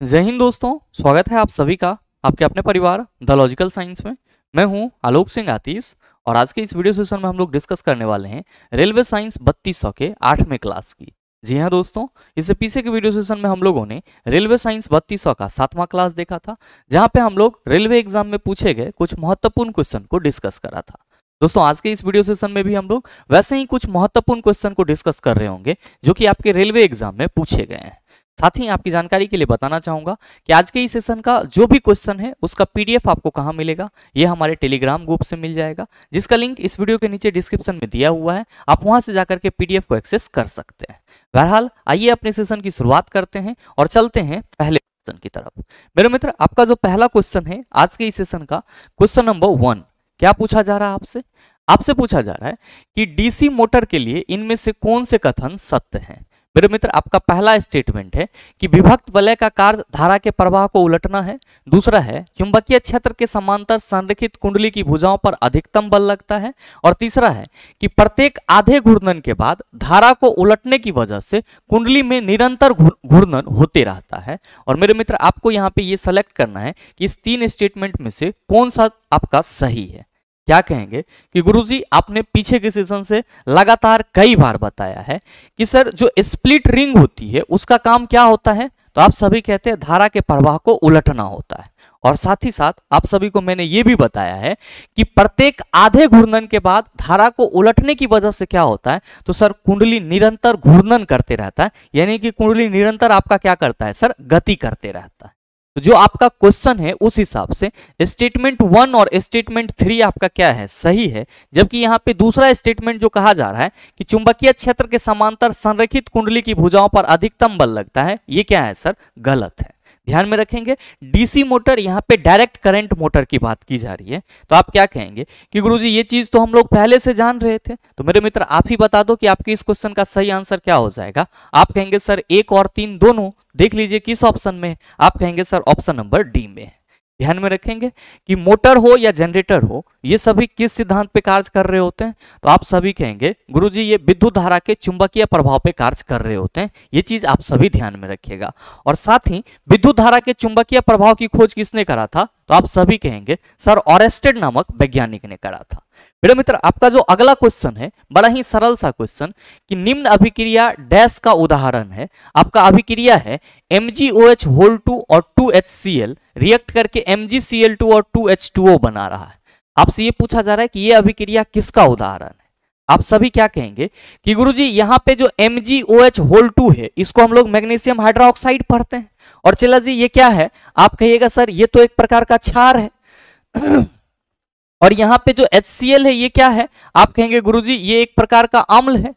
जय हिंद दोस्तों, स्वागत है आप सभी का, आपके अपने परिवार, द लॉजिकल साइंस में। मैं हूँ आलोक सिंह आतीश, और आज के इस वीडियो सेशन में हम लोग डिस्कस करने वाले हैं रेलवे साइंस बत्तीस सौ के आठवें क्लास की। जी हाँ दोस्तों इससे पीछे के वीडियो सेशन में हम लोगों ने रेलवे साइंस बत्तीस सौ का सातवां क्लास देखा था, जहाँ पे हम लोग रेलवे एग्ज़ाम में पूछे गए कुछ महत्वपूर्ण क्वेश्चन को डिस्कस करा था। दोस्तों, आज के इस वीडियो सेशन में भी हम लोग वैसे ही कुछ महत्वपूर्ण क्वेश्चन को डिस्कस कर रहे होंगे, जो कि आपके रेलवे एग्ज़ाम में पूछे गए हैं। साथ ही आपकी जानकारी के लिए बताना चाहूँगा कि आज के इस सेशन का जो भी क्वेश्चन है, उसका पीडीएफ आपको कहाँ मिलेगा? ये हमारे टेलीग्राम ग्रुप से मिल जाएगा, जिसका लिंक इस वीडियो के नीचे डिस्क्रिप्शन में दिया हुआ है। आप वहाँ से जाकर के पीडीएफ को एक्सेस कर सकते हैं। बहरहाल, आइए अपने सेशन की शुरुआत करते हैं और चलते हैं पहले क्वेश्चन की तरफ़। मेरे मित्र, आपका जो पहला क्वेश्चन है आज के इस सेशन का क्वेश्चन नंबर वन क्या पूछा जा रहा है आपसे? आपसे पूछा जा रहा है कि डीसी मोटर के लिए इनमें से कौन से कथन सत्य हैं? मेरे मित्र, आपका पहला स्टेटमेंट है कि विभक्त वलय का कार्य धारा के प्रवाह को उलटना है। दूसरा है, चुंबकीय क्षेत्र के समांतर संरेखित कुंडली की भुजाओं पर अधिकतम बल लगता है। और तीसरा है कि प्रत्येक आधे घूर्णन के बाद धारा को उलटने की वजह से कुंडली में निरंतर घूर्णन होते रहता है। और मेरे मित्र, आपको यहाँ पे ये सेलेक्ट करना है कि इस तीन स्टेटमेंट में से कौन सा आपका सही है। क्या कहेंगे कि गुरुजी, आपने पीछे के सेशन से लगातार कई बार बताया है कि सर, जो स्प्लिट रिंग होती है, उसका काम क्या होता है? तो आप सभी कहते हैं धारा के प्रवाह को उलटना होता है। और साथ ही साथ आप सभी को मैंने ये भी बताया है कि प्रत्येक आधे घूर्णन के बाद धारा को उलटने की वजह से क्या होता है? तो सर, कुंडली निरंतर घूर्णन करते रहता है। यानी कि कुंडली निरंतर आपका क्या करता है? सर, गति करते रहता है। तो जो आपका क्वेश्चन है उस हिसाब से स्टेटमेंट वन और स्टेटमेंट थ्री आपका क्या है? सही है। जबकि यहाँ पे दूसरा स्टेटमेंट जो कहा जा रहा है कि चुंबकीय क्षेत्र के समांतर संरेखित कुंडली की भुजाओं पर अधिकतम बल लगता है, ये क्या है सर? गलत है। ध्यान में रखेंगे डीसी मोटर यहाँ पे डायरेक्ट करंट मोटर की बात की जा रही है। तो आप क्या कहेंगे कि गुरुजी, ये चीज़ तो हम लोग पहले से जान रहे थे। तो मेरे मित्र, आप ही बता दो कि आपके इस क्वेश्चन का सही आंसर क्या हो जाएगा। आप कहेंगे, सर, एक और तीन दोनों देख लीजिए किस ऑप्शन में आप कहेंगे, सर ऑप्शन नंबर डी में ध्यान में रखेंगे कि मोटर हो या जनरेटर हो, ये सभी किस सिद्धांत पे कार्य कर रहे होते हैं? तो आप सभी कहेंगे, गुरुजी ये विद्युत धारा के चुंबकीय प्रभाव पे कार्य कर रहे होते हैं, ये चीज़ आप सभी ध्यान में रखिएगा। और साथ ही विद्युत धारा के चुंबकीय प्रभाव की खोज किसने करा था? तो आप सभी कहेंगे, सर ऑरेस्टेड नामक वैज्ञानिक ने करा था। मेरे मित्र, आपका जो अगला क्वेश्चन है, बड़ा ही सरल सा क्वेश्चन कि निम्न अभिक्रिया डैश का उदाहरण है। आपका अभिक्रिया है MgOH होल टू और 2HCl रिएक्ट करके MgCl2 और 2H2O बना रहा है। आपसे ये पूछा जा रहा है कि ये अभिक्रिया किसका उदाहरण है? आप सभी क्या कहेंगे कि गुरुजी, यहाँ पे जो MgOH होल टू है, इसको हम लोग मैग्नीशियम हाइड्रोक्साइड पढ़ते हैं। और चला जी, ये क्या है? आप कहिएगा, सर, ये तो एक प्रकार का क्षार है। और यहाँ पे जो एच है, ये क्या है? आप कहेंगे, गुरुजी, ये एक प्रकार का अम्ल है।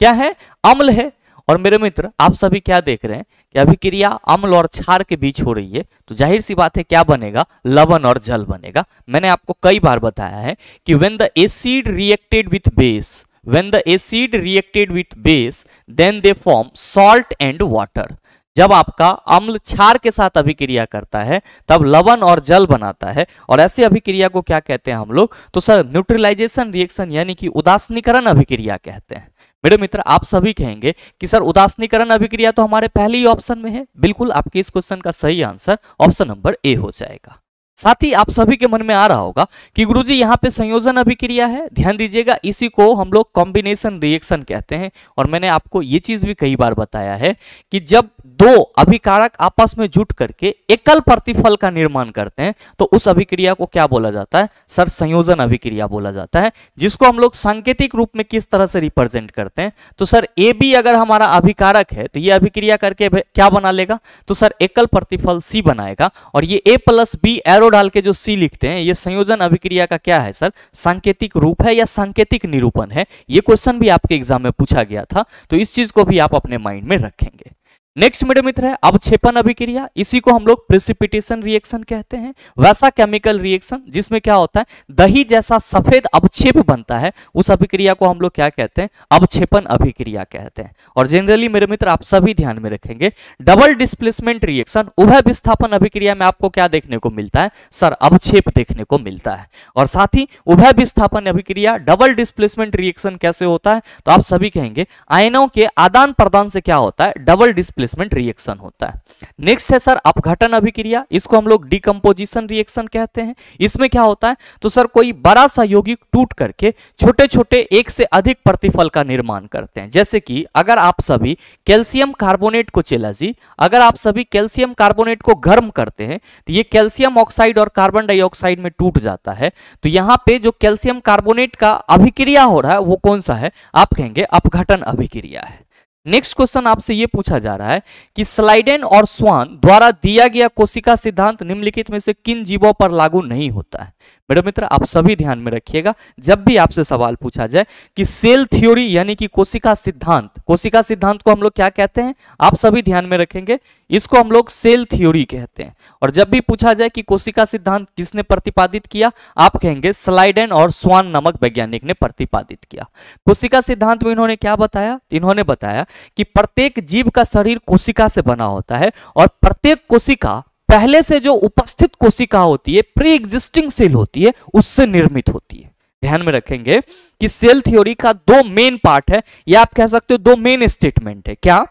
क्या है? अम्ल है। और मेरे मित्र, आप सभी क्या देख रहे हैं कि अभिक्रिया अम्ल और क्षार के बीच हो रही है तो ज़ाहिर सी बात है, क्या बनेगा? लवण और जल बनेगा। मैंने आपको कई बार बताया है कि when the acid reacted with base when the acid reacted with base then they form salt and water जब आपका अम्ल क्षार के साथ अभिक्रिया करता है, तब लवण और जल बनाता है। और ऐसी अभिक्रिया को क्या कहते हैं हम लोग? तो सर न्यूट्रलाइजेशन रिएक्शन यानी कि उदासनीकरण अभिक्रिया कहते हैं। मेरे मित्र, आप सभी कहेंगे कि सर उदासनीकरण अभिक्रिया तो हमारे पहले ही ऑप्शन में है। बिल्कुल, आपके इस क्वेश्चन का सही आंसर ऑप्शन नंबर ए हो जाएगा। साथ ही आप सभी के मन में आ रहा होगा कि गुरुजी, यहाँ पे संयोजन अभिक्रिया है। ध्यान दीजिएगा, इसी को हम लोग कॉम्बिनेशन रिएक्शन कहते हैं। और मैंने आपको ये चीज़ भी कई बार बताया है कि जब दो अभिकारक आपस में जुट करके एकल प्रतिफल का निर्माण करते हैं तो उस अभिक्रिया को क्या बोला जाता है? सर, संयोजन अभिक्रिया बोला जाता है, जिसको हम लोग सांकेतिक रूप में किस तरह से रिप्रेजेंट करते हैं? तो सर ए बी अगर हमारा अभिकारक है तो ये अभिक्रिया करके क्या बना लेगा? तो सर, एकल प्रतिफल सी बनाएगा, और ये ए प्लस बी एरो डाल के जो सी लिखते हैं, ये संयोजन अभिक्रिया का क्या है सर? सांकेतिक रूप है या सांकेतिक निरूपण है? ये क्वेश्चन भी आपके एग्ज़ाम में पूछा गया था तो इस चीज़ को भी आप अपने माइंड में रखेंगे। नेक्स्ट मेरे मित्र है, अवक्षेपण अभिक्रिया, इसी को हम लोग प्रिसिपिटेशन रिएक्शन कहते हैं। वैसा केमिकल रिएक्शन जिसमें क्या होता है, दही जैसा सफ़ेद अवक्षेप बनता है, उस अभिक्रिया को हम लोग क्या कहते हैं, अवक्षेपण अभिक्रिया कहते हैं। और जनरली मेरे मित्र, आप सभी ध्यान में रखेंगे डबल डिस्प्लेसमेंट रिएक्शन उभय विस्थापन अभिक्रिया में आपको क्या देखने को मिलता है, सर, अवक्षेप देखने को मिलता है। और साथ ही उभय विस्थापन अभिक्रिया डबल डिस्प्लेसमेंट रिएक्शन कैसे होता है तो आप सभी कहेंगे, आयनों के आदान प्रदान से क्या होता है डबल डिस्प्ले डिस्प्लेसमेंट रिएक्शन होता है। नेक्स्ट है सर, अपघटन अभिक्रिया। इसको हम लोग डिकम्पोजिशन रिएक्शन कहते हैं। इसमें क्या होता है? तो सर, कोई बड़ा सा यौगिक टूट करके छोटे छोटे एक से अधिक प्रतिफल का निर्माण करते हैं। जैसे कि अगर आप सभी कैल्शियम कार्बोनेट को चेला जी, अगर आप सभी कैल्शियम कार्बोनेट को गर्म करते हैं तो ये कैल्शियम ऑक्साइड और कार्बन डाइऑक्साइड में टूट जाता है। तो यहाँ पे जो कैल्शियम कार्बोनेट का अभिक्रिया हो रहा है, वो कौन सा है? आप कहेंगे अपघटन अभिक्रिया है। नेक्स्ट क्वेश्चन आपसे यह पूछा जा रहा है कि स्लाइडेन और स्वान द्वारा दिया गया कोशिका सिद्धांत निम्नलिखित में से किन जीवों पर लागू नहीं होता है? मेरे मित्र, आप सभी ध्यान में रखिएगा, जब भी आपसे सवाल पूछा जाए कि सेल थ्योरी यानी कि कोशिका सिद्धांत कोशिका सिद्धांत को हम लोग क्या कहते हैं? आप सभी ध्यान में रखेंगे, इसको हम लोग सेल थ्योरी कहते हैं। और जब भी पूछा जाए कि कोशिका सिद्धांत किसने प्रतिपादित किया, आप कहेंगे, स्लाइडन और स्वान नामक वैज्ञानिक ने प्रतिपादित किया। कोशिका सिद्धांत में इन्होंने क्या बताया? इन्होंने बताया कि प्रत्येक जीव का शरीर कोशिका से बना होता है और प्रत्येक कोशिका पहले से जो उपस्थित कोशिका होती है प्री एग्जिस्टिंग सेल होती है, उससे निर्मित होती है। ध्यान में रखेंगे कि सेल थ्योरी का दो मेन पार्ट है, या आप कह सकते हो दो मेन स्टेटमेंट है। क्या?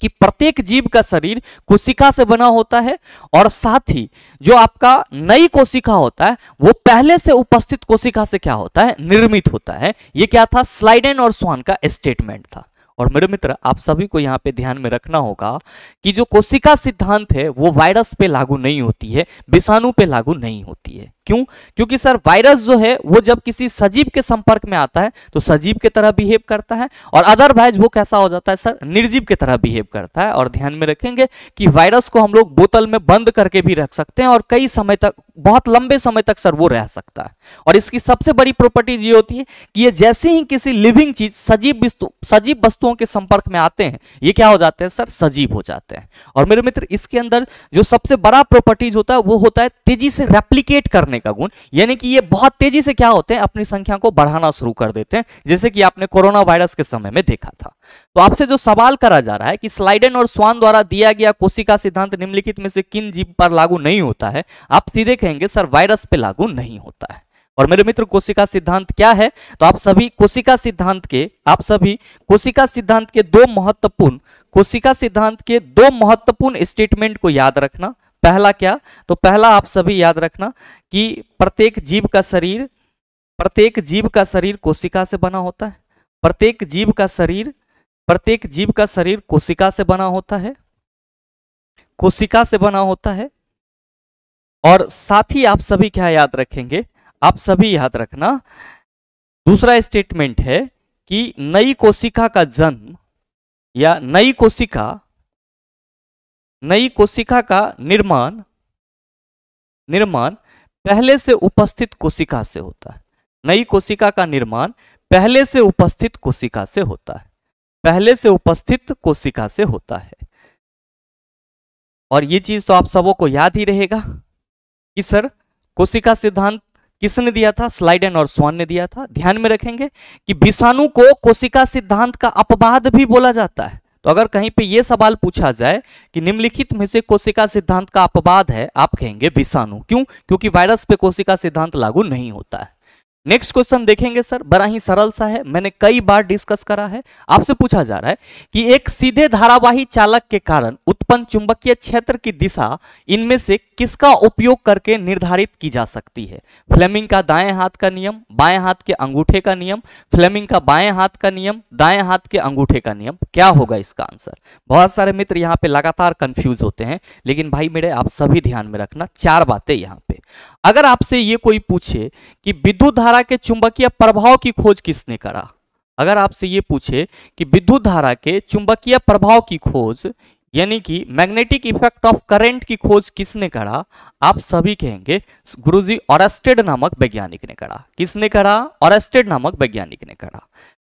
कि प्रत्येक जीव का शरीर कोशिका से बना होता है, और साथ ही जो आपका नई कोशिका होता है, वो पहले से उपस्थित कोशिका से क्या होता है? निर्मित होता है। ये क्या था? स्लाइडेन और स्वान का स्टेटमेंट था। और मेरे मित्र, आप सभी को यहाँ पे ध्यान में रखना होगा कि जो कोशिका सिद्धांत है, वो वायरस पे लागू नहीं होती है, विषाणु पे लागू नहीं होती है। क्यों? क्योंकि सर वायरस जो है, वो जब किसी सजीव के संपर्क में आता है तो सजीव की तरह बिहेव करता है और अदरवाइज़ वो कैसा हो जाता है सर? निर्जीव की तरह बिहेव करता है। और ध्यान में रखेंगे कि वायरस को हम लोग बोतल में बंद करके भी रख सकते हैं और कई समय तक, बहुत लंबे समय तक सर, वो रह सकता है। और इसकी सबसे बड़ी प्रॉपर्टी ये होती है कि ये जैसे ही किसी लिविंग चीज़, सजीव सजीव वस्तुओं के संपर्क में आते हैं, ये क्या हो जाते हैं सर? सजीव हो जाते हैं। और मेरे मित्र, इसके अंदर जो सबसे बड़ा प्रॉपर्टीज़ होता है, वो होता है तेज़ी से रेप्लीकेट करने बढ़ने का गुण, यानी कि ये बहुत तेज़ी से क्या होते हैं, अपनी संख्या को बढ़ाना शुरू कर देते हैं, जैसे कि आपने कोरोना वायरस के समय में देखा था। तो आपसे जो सवाल करा जा रहा है कि स्लाइडन और स्वान द्वारा दिया गया कोशिका सिद्धांत निम्नलिखित में से किन जीव पर लागू नहीं होता है, आप सीधे कहेंगे, सर, वायरस पे लागू नहीं होता है। और मेरे मित्र, कोशिका सिद्धांत क्या है? तो आप सभी कोशिका सिद्धांत के, आप सभी कोशिका सिद्धांत के दो महत्वपूर्ण, कोशिका सिद्धांत के दो महत्वपूर्ण स्टेटमेंट को याद रखना। पहला क्या? तो पहला आप सभी याद रखना कि प्रत्येक जीव का शरीर, प्रत्येक जीव का शरीर कोशिका से बना होता है। प्रत्येक जीव का शरीर, प्रत्येक जीव का शरीर कोशिका से बना होता है। कोशिका से बना होता है। और साथ ही आप सभी क्या याद रखेंगे? आप सभी याद रखना, दूसरा स्टेटमेंट है कि नई कोशिका का जन्म या नई कोशिका नई कोशिका का निर्माण निर्माण पहले से उपस्थित कोशिका से होता है। नई कोशिका का निर्माण पहले से उपस्थित कोशिका से होता है। पहले से उपस्थित कोशिका से होता है। और ये चीज़ तो आप सबों को याद ही रहेगा कि सर, कोशिका सिद्धांत किसने दिया था? स्लाइडन और स्वान ने दिया था। ध्यान में रखेंगे कि विषाणु को कोशिका सिद्धांत का अपवाद भी बोला जाता है। तो अगर कहीं पे ये सवाल पूछा जाए कि निम्नलिखित में से कोशिका सिद्धांत का अपवाद है, आप कहेंगे विषाणु। क्यों? क्योंकि वायरस पे कोशिका सिद्धांत लागू नहीं होता है। नेक्स्ट क्वेश्चन देखेंगे सर बड़ा ही सरल सा है. मैंने कई बार डिस्कस करा है. आपसे पूछा जा रहा है कि एक सीधे धारावाही चालक के कारण उत्पन्न चुंबकीय क्षेत्र की दिशा इनमें से किसका उपयोग करके निर्धारित की जा सकती है? फ्लेमिंग का दाएँ हाथ का नियम, बाएँ हाथ के अंगूठे का नियम फ्लेमिंग का बाएँ हाथ का नियम, दाएँ हाथ के अंगूठे का नियम. क्या होगा इसका आंसर बहुत सारे मित्र यहाँ पे लगातार कंफ्यूज होते हैं, लेकिन भाई मेरे आप सभी ध्यान में रखना, चार बातें यहाँ पे. अगर आपसे ये कोई पूछे कि विद्युत धारा के चुंबकीय प्रभाव की खोज किसने करा? अगर आपसे ये पूछे कि विद्युत धारा के चुंबकीय प्रभाव की खोज, यानी कि मैग्नेटिक इफ़ेक्ट ऑफ़ करंट की खोज किसने करा? आप सभी कहेंगे, गुरुजी ऑरेस्टेड नामक वैज्ञानिक ने करा। किसने करा? ऑरेस्टेड नामक वैज्ञानिक ने करा।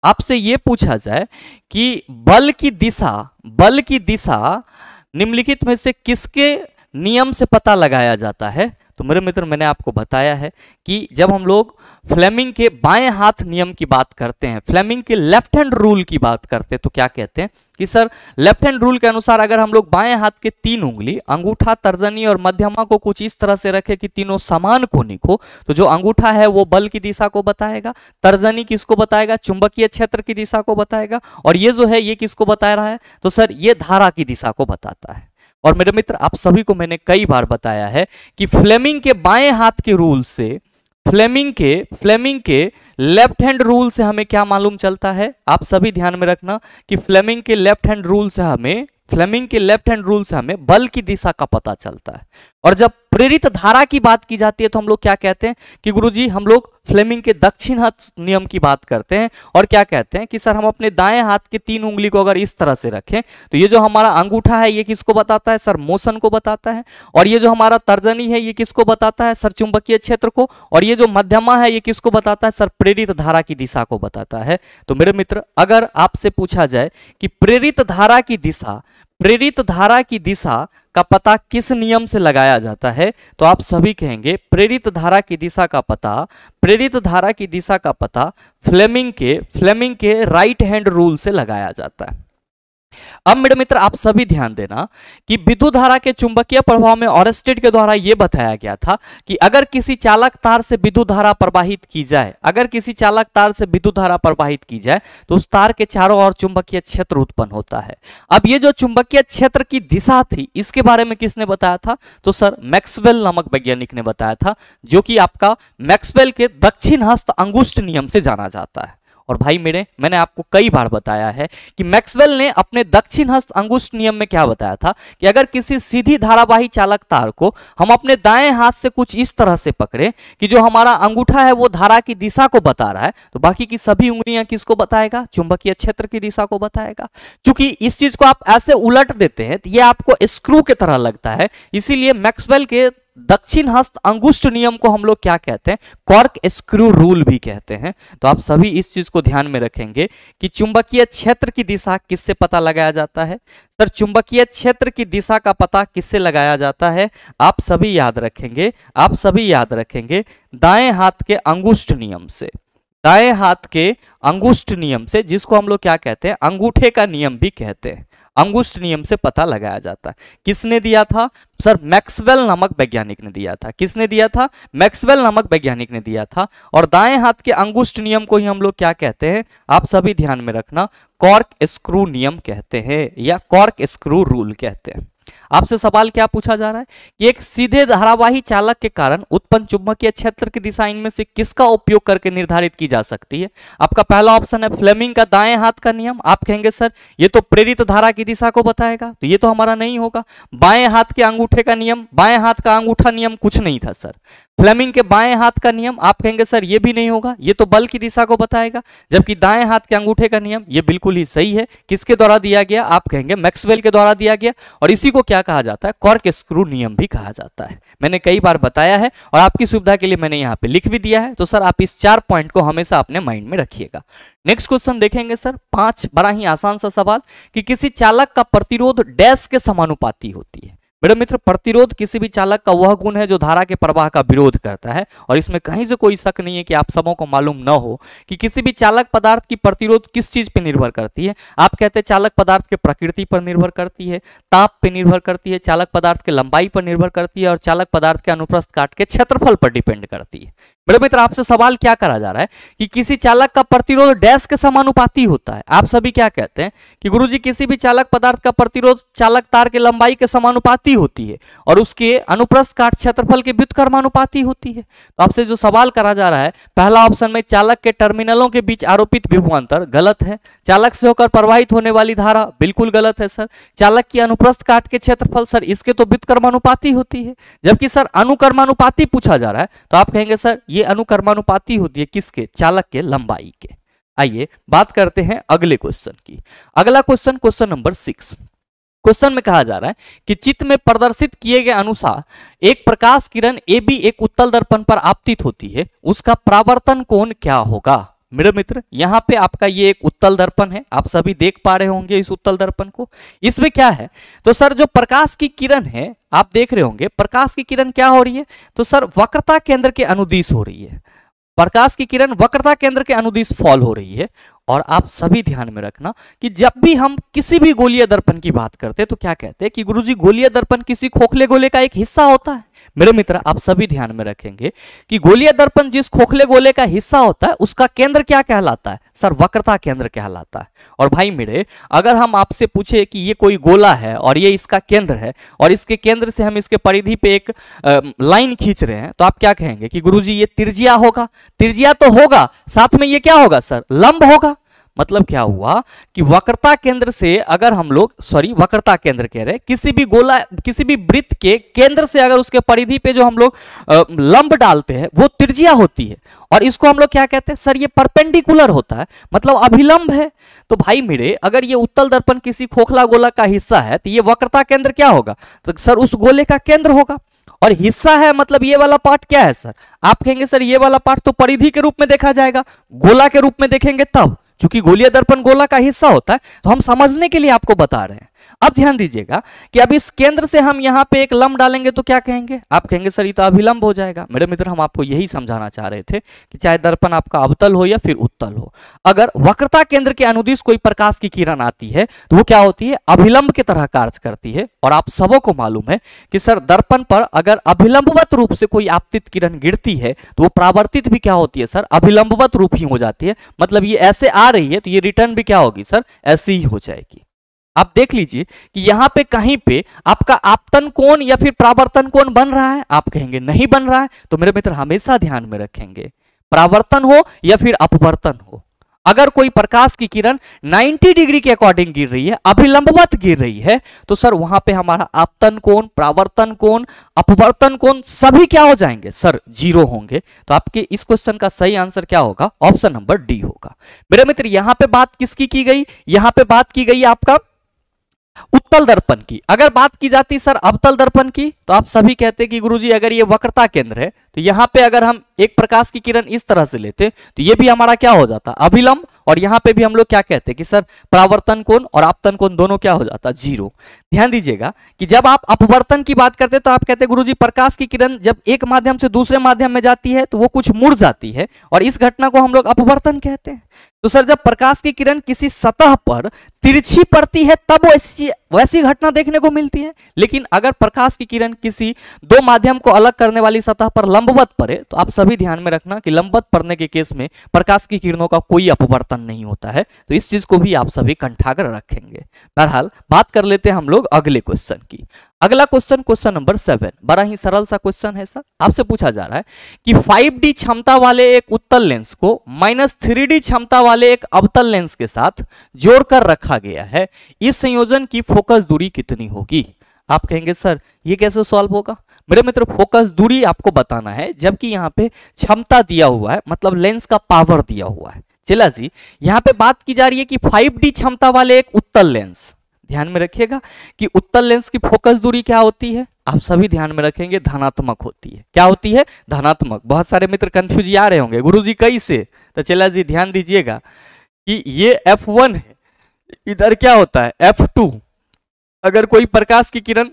आपसे ये पूछा जाए कि बल की दिशा, बल की दिशा निम्नलिखित में से किसके नियम से पता लगाया जाता है? तो मेरे मित्र, मैंने आपको बताया है कि जब हम लोग फ्लेमिंग के बाएँ हाथ नियम की बात करते हैं, फ्लेमिंग के लेफ़्ट हैंड रूल की बात करते हैं तो क्या कहते हैं कि सर, लेफ़्ट हैंड रूल के अनुसार अगर हम लोग बाएँ हाथ के तीन उंगली, अंगूठा, तर्जनी और मध्यमा को कुछ इस तरह से रखे कि तीनों समान कोनिक हो तो जो अंगूठा है वो बल की दिशा को बताएगा, तर्जनी किसको बताएगा, चुंबकीय क्षेत्र की दिशा को बताएगा, और ये जो है, ये किसको बता रहा है? तो सर, ये धारा की दिशा को बताता है। और मेरे मित्र, आप सभी को मैंने कई बार बताया है कि फ्लेमिंग के बाएँ हाथ के रूल से, फ्लेमिंग के फ्लेमिंग के लेफ़्ट हैंड रूल से हमें क्या मालूम चलता है? आप सभी ध्यान में रखना कि फ्लेमिंग के लेफ़्ट हैंड रूल से हमें, फ्लेमिंग के लेफ़्ट हैंड रूल से हमें बल की दिशा का पता चलता है। और जब प्रेरित धारा की बात की जाती है तो हम लोग क्या कहते हैं कि गुरुजी, हम लोग फ्लेमिंग के दक्षिण हाथ नियम की बात करते हैं और क्या कहते हैं कि, सर, हम अपने दाएँ हाथ के तीन उंगली को अगर इस तरह से रखें तो ये जो हमारा अंगूठा है, ये किसको बताता है? सर मोशन को बताता है। और ये जो हमारा तर्जनी है, ये किसको बताता है? सर, चुंबकीय क्षेत्र को। और ये जो मध्यमा है, ये किसको बताता है? सर, प्रेरित धारा की दिशा को बताता है। तो मेरे मित्र, अगर आपसे पूछा जाए कि प्रेरित धारा की दिशा, प्रेरित धारा की दिशा का पता किस नियम से लगाया जाता है तो आप सभी कहेंगे, प्रेरित धारा की दिशा का पता, प्रेरित धारा की दिशा का पता फ्लेमिंग के फ्लेमिंग के राइट हैंड रूल से लगाया जाता है। अब मेरे मित्र, आप सभी ध्यान देना कि विद्युत धारा के चुंबकीय प्रभाव में ऑरेस्टेड के द्वारा यह बताया गया था कि अगर किसी चालक तार से विद्युत धारा प्रवाहित की जाए, अगर किसी चालक तार से विद्युत धारा प्रवाहित की जाए तो उस तार के चारों ओर चुंबकीय क्षेत्र उत्पन्न होता है। अब ये जो चुंबकीय क्षेत्र की दिशा थी, इसके बारे में किसने बताया था? तो सर, मैक्सवेल नामक वैज्ञानिक ने बताया था, जो कि आपका मैक्सवेल के दक्षिण हस्त अंगुष्ठ नियम से जाना जाता है। और भाई मेरे, मैंने आपको कई बार बताया है कि मैक्सवेल ने अपने दक्षिण हस्त अंगुष्ठ नियम में क्या बताया था कि अगर किसी सीधी धारावाही चालक तार को हम अपने दाएँ हाथ से कुछ इस तरह से पकड़े कि जो हमारा अंगूठा है वो धारा की दिशा को बता रहा है तो बाकी की सभी उंगलियाँ किसको बताएगा? चुंबकीय क्षेत्र की दिशा को बताएगा। क्योंकि इस चीज़ को आप ऐसे उलट देते हैं तो ये आपको स्क्रू की तरह लगता है। इसीलिए मैक्सवेल के दक्षिण हस्त अंगुष्ठ नियम को हम लोग क्या कहते हैं? कॉर्क स्क्रू रूल भी कहते हैं। तो आप सभी इस चीज़ को ध्यान में रखेंगे कि चुंबकीय क्षेत्र की दिशा किससे पता लगाया जाता है? सर, चुंबकीय क्षेत्र की दिशा का पता किससे लगाया जाता है? आप सभी याद रखेंगे, आप सभी याद रखेंगे, दाएँ हाथ के अंगुष्ठ नियम से। दाएँ हाथ के अंगुष्ठ नियम से, जिसको हम लोग क्या कहते हैं? अंगूठे का नियम भी कहते हैं। अंगुष्ठ नियम से पता लगाया जाता है। किसने दिया था? सर, मैक्सवेल नामक वैज्ञानिक ने दिया था। किसने दिया था? मैक्सवेल नामक वैज्ञानिक ने दिया था। और दाएँ हाथ के अंगुष्ठ नियम को ही हम लोग क्या कहते हैं? आप सभी ध्यान में रखना, कॉर्क स्क्रू नियम कहते हैं या कॉर्क स्क्रू रूल कहते हैं। आपसे सवाल क्या पूछा जा रहा है? कि एक सीधे धारावाही चालक के कारण उत्पन्न चुंबकीय क्षेत्र की दिशा इनमें से किसका उपयोग करके निर्धारित की जा सकती है? आपका पहला ऑप्शन है फ्लेमिंग का दाएँ हाथ का नियम। आप कहेंगे, सर, ये तो प्रेरित धारा की दिशा को बताएगा तो ये तो हमारा नहीं होगा। बाएँ हाथ के अंगूठे का नियम, बाएँ हाथ का अंगूठा नियम कुछ नहीं था, सर। फ्लेमिंग के बाएँ हाथ का नियम, आप कहेंगे, सर, ये भी नहीं होगा, ये तो बल की दिशा को बताएगा। जबकि दाएँ हाथ के अंगूठे का नियम, ये बिल्कुल ही सही है। किसके द्वारा दिया गया? आप कहेंगे, मैक्सवेल के द्वारा दिया गया। और इसी को क्या कहा जाता है? कॉर्क स्क्रू नियम भी कहा जाता है। मैंने कई बार बताया है और आपकी सुविधा के लिए मैंने यहाँ पे लिख भी दिया है। तो सर, आप इस चार पॉइंट को हमेशा अपने माइंड में रखिएगा। नेक्स्ट क्वेश्चन देखेंगे सर। पाँच, बड़ा ही आसान सा सवाल कि किसी चालक का प्रतिरोध डैश के समानुपाती होती है। मेरे मित्र प्रतिरोध किसी भी चालक का वह गुण है जो धारा के प्रवाह का विरोध करता है। और इसमें कहीं से कोई शक नहीं है कि आप सबों को मालूम न हो कि किसी भी चालक पदार्थ की प्रतिरोध किस चीज़ पर निर्भर करती है। आप कहते हैं चालक पदार्थ के प्रकृति पर निर्भर करती है, ताप पर निर्भर करती है, चालक पदार्थ के लंबाई पर निर्भर करती है और चालक पदार्थ के अनुप्रस्थ काट के क्षेत्रफल पर डिपेंड करती है। बड़े मित्र, आपसे सवाल क्या करा जा रहा है कि किसी चालक का प्रतिरोध डैश के समानुपाती होता है? आप सभी क्या कहते हैं कि गुरुजी, किसी भी चालक पदार्थ का प्रतिरोध चालक तार के लंबाई के समानुपाती होती है और उसके अनुप्रस्थ काट क्षेत्रफल के व्युत्कर्मानुपाती होती है। तो आपसे जो सवाल करा जा रहा है, पहला ऑप्शन में चालक के टर्मिनलों के बीच आरोपित विभवांतर गलत है। चालक से होकर प्रवाहित होने वाली धारा बिल्कुल गलत है, सर। चालक की अनुप्रस्थ काट के क्षेत्रफल, सर, इसके तो व्युत्कर्मानुपाती होती है। जबकि, सर, अनुकर्मानुपाती पूछा जा रहा है तो आप कहेंगे, सर ये अनुकर्मानुपाती होती है किसके? चालक के, लंबाई के। आइए बात करते हैं अगले क्वेश्चन की। अगला question question number six question में कहा जा रहा है कि चित्र में प्रदर्शित किए गए अनुसार एक प्रकाश किरण ए बी एक उत्तल दर्पण पर आपतित होती है। उसका प्रावर्तन कोण क्या होगा? मेरे मित्र, यहाँ पे आपका ये एक उत्तल दर्पण है। आप सभी देख पा रहे होंगे इस उत्तल दर्पण को। इसमें क्या है? तो सर, जो प्रकाश की किरण है, आप देख रहे होंगे, प्रकाश की किरण क्या हो रही है? तो सर, वक्रता केंद्र के अनुदिश हो रही है। प्रकाश की किरण वक्रता केंद्र के अनुदिश फॉल हो रही है। और आप सभी ध्यान में रखना कि जब भी हम किसी भी गोलीय दर्पण की बात करते हैं तो क्या कहते हैं कि गुरुजी, गोलीय दर्पण किसी खोखले गोले का एक हिस्सा होता है। मेरे मित्र, आप सभी ध्यान में रखेंगे कि गोलीय दर्पण जिस खोखले गोले का हिस्सा होता है, उसका केंद्र क्या कहलाता है? सर, वक्रता केंद्र कहलाता है। और भाई मेरे, अगर हम आपसे पूछे कि ये कोई गोला है और ये इसका केंद्र है, और इसके केंद्र से हम इसके परिधि पे एक लाइन खींच रहे हैं तो आप क्या कहेंगे कि गुरुजी, ये तिरजिया होगा? तिरजिया तो होगा, साथ में ये क्या होगा, सर? लंब होगा? मतलब क्या हुआ कि वक्रता केंद्र से अगर हम लोग सॉरी वक्रता केंद्र कह रहे किसी भी गोला, किसी भी वृत्त के केंद्र से अगर उसके परिधि पे जो हम लोग लंब डालते हैं, वो त्रिज्या होती है। और इसको हम लोग क्या कहते हैं? सर, ये परपेंडिकुलर होता है मतलब अभिलंब है। तो भाई मेरे, अगर ये उत्तल दर्पण किसी खोखला गोला का हिस्सा है तो ये वक्रता केंद्र क्या होगा? तो सर, उस गोले का केंद्र होगा। और हिस्सा है मतलब ये वाला पार्ट क्या है, सर? आप कहेंगे, सर, ये वाला पार्ट तो परिधि के रूप में देखा जाएगा, गोला के रूप में देखेंगे तब। क्योंकि गोलिया दर्पण गोला का हिस्सा होता है तो हम समझने के लिए आपको बता रहे हैं। अब ध्यान दीजिएगा कि अब इस केंद्र से हम यहाँ पे एक लंब डालेंगे तो क्या कहेंगे? आप कहेंगे, सर, ये तो अभिलंब हो जाएगा। मेरे मित्र, हम आपको यही समझाना चाह रहे थे कि चाहे दर्पण आपका अवतल हो या फिर उत्तल हो, अगर वक्रता केंद्र के अनुदिश कोई प्रकाश की किरण आती है तो वो क्या होती है? अभिलंब की तरह कार्य करती है। और आप सबों को मालूम है कि, सर, दर्पण पर अगर अभिलंबवत रूप से कोई आपतित किरण गिरती है तो वो प्रावर्तित भी क्या होती है, सर? अभिलंबवत रूप ही हो जाती है। मतलब ये ऐसे आ रही है तो ये रिटर्न भी क्या होगी, सर? ऐसी ही हो जाएगी। आप देख लीजिए कि यहाँ पे कहीं पे आपका आपतन कोण या फिर प्रावर्तन कोण बन रहा है, आप कहेंगे नहीं बन रहा है तो मेरे मित्र हमेशा ध्यान में रखेंगे। प्रावर्तन हो या फिर अपवर्तन हो। अगर कोई प्रकाश की किरण 90 डिग्री के अकॉर्डिंग गिर रही है, अभिलंबवत गिर रही है तो सर वहाँ पे हमारा आपतन कोण, प्रावर्तन कोण, अपवर्तन कोण सभी क्या हो जाएँगे? सर, ज़ीरो होंगे। तो आपके इस क्वेश्चन का सही आंसर क्या होगा? ऑप्शन नंबर डी होगा। मेरे मित्र, यहाँ पे बात किसकी की गई? यहाँ पे बात की गई आपका उत्तल दर्पण की। अगर बात की जाती सर अवतल दर्पण की तो आप सभी कहते कि गुरुजी, अगर ये वक्रता केंद्र है तो यहाँ पे अगर हम एक प्रकाश की किरण इस तरह से लेते तो ये भी हमारा क्या हो जाता? अभिलंब और यहाँ पे भी हम लोग क्या कहते कि सर प्रावर्तन कोण और आपतन कोण दोनों क्या हो जाता? ज़ीरो। ध्यान दीजिएगा कि जब आप अपवर्तन की बात करते तो आप कहते गुरुजी, प्रकाश की किरण जब एक माध्यम से दूसरे माध्यम में जाती है तो वो कुछ मुड़ जाती है और इस घटना को हम लोग अपवर्तन कहते हैं। तो सर, जब प्रकाश की किरण किसी सतह पर तिरछी पड़ती है, तब वैसी वैसी घटना देखने को मिलती है। लेकिन अगर प्रकाश की किरण किसी दो माध्यम को अलग करने वाली सतह पर लंबवत पड़े तो आप सभी ध्यान में रखना कि लंबवत पड़ने के केस में प्रकाश की किरणों का कोई अपवर्तन नहीं होता है। तो इस चीज़ को भी आप सभी कंठाकर रखेंगे। बहरहाल, बात कर लेते हैं हम लोग अगले क्वेश्चन की। अगला क्वेश्चन क्वेश्चन नंबर सेवन। बड़ा ही सरल सा क्वेश्चन है सर। आपसे पूछा जा रहा है कि 5D क्षमता वाले एक उत्तल लेंस को माइनस थ्री क्षमता वाले एक अवतल लेंस के साथ जोड़कर रखा गया है। इस संयोजन की फोकस दूरी कितनी होगी? आप कहेंगे, सर, ये कैसे सॉल्व होगा? मेरे मित्र, फोकस दूरी आपको बताना है, जबकि यहाँ पे क्षमता दिया हुआ है मतलब लेंस का पावर दिया हुआ है। चिला जी, यहाँ पे बात की जा रही है कि 5D क्षमता वाले एक उत्तल लेंस। ध्यान में रखिएगा कि उत्तल लेंस की फोकस दूरी क्या होती है? आप सभी ध्यान में रखेंगे, धनात्मक होती है। क्या होती है? धनात्मक। बहुत सारे मित्र कंफ्यूज आ रहे होंगे। गुरु जी कई से? तो चला जी, ध्यान दीजिएगा कि ये F1 है। इधर क्या होता है? F2 अगर कोई प्रकाश की किरण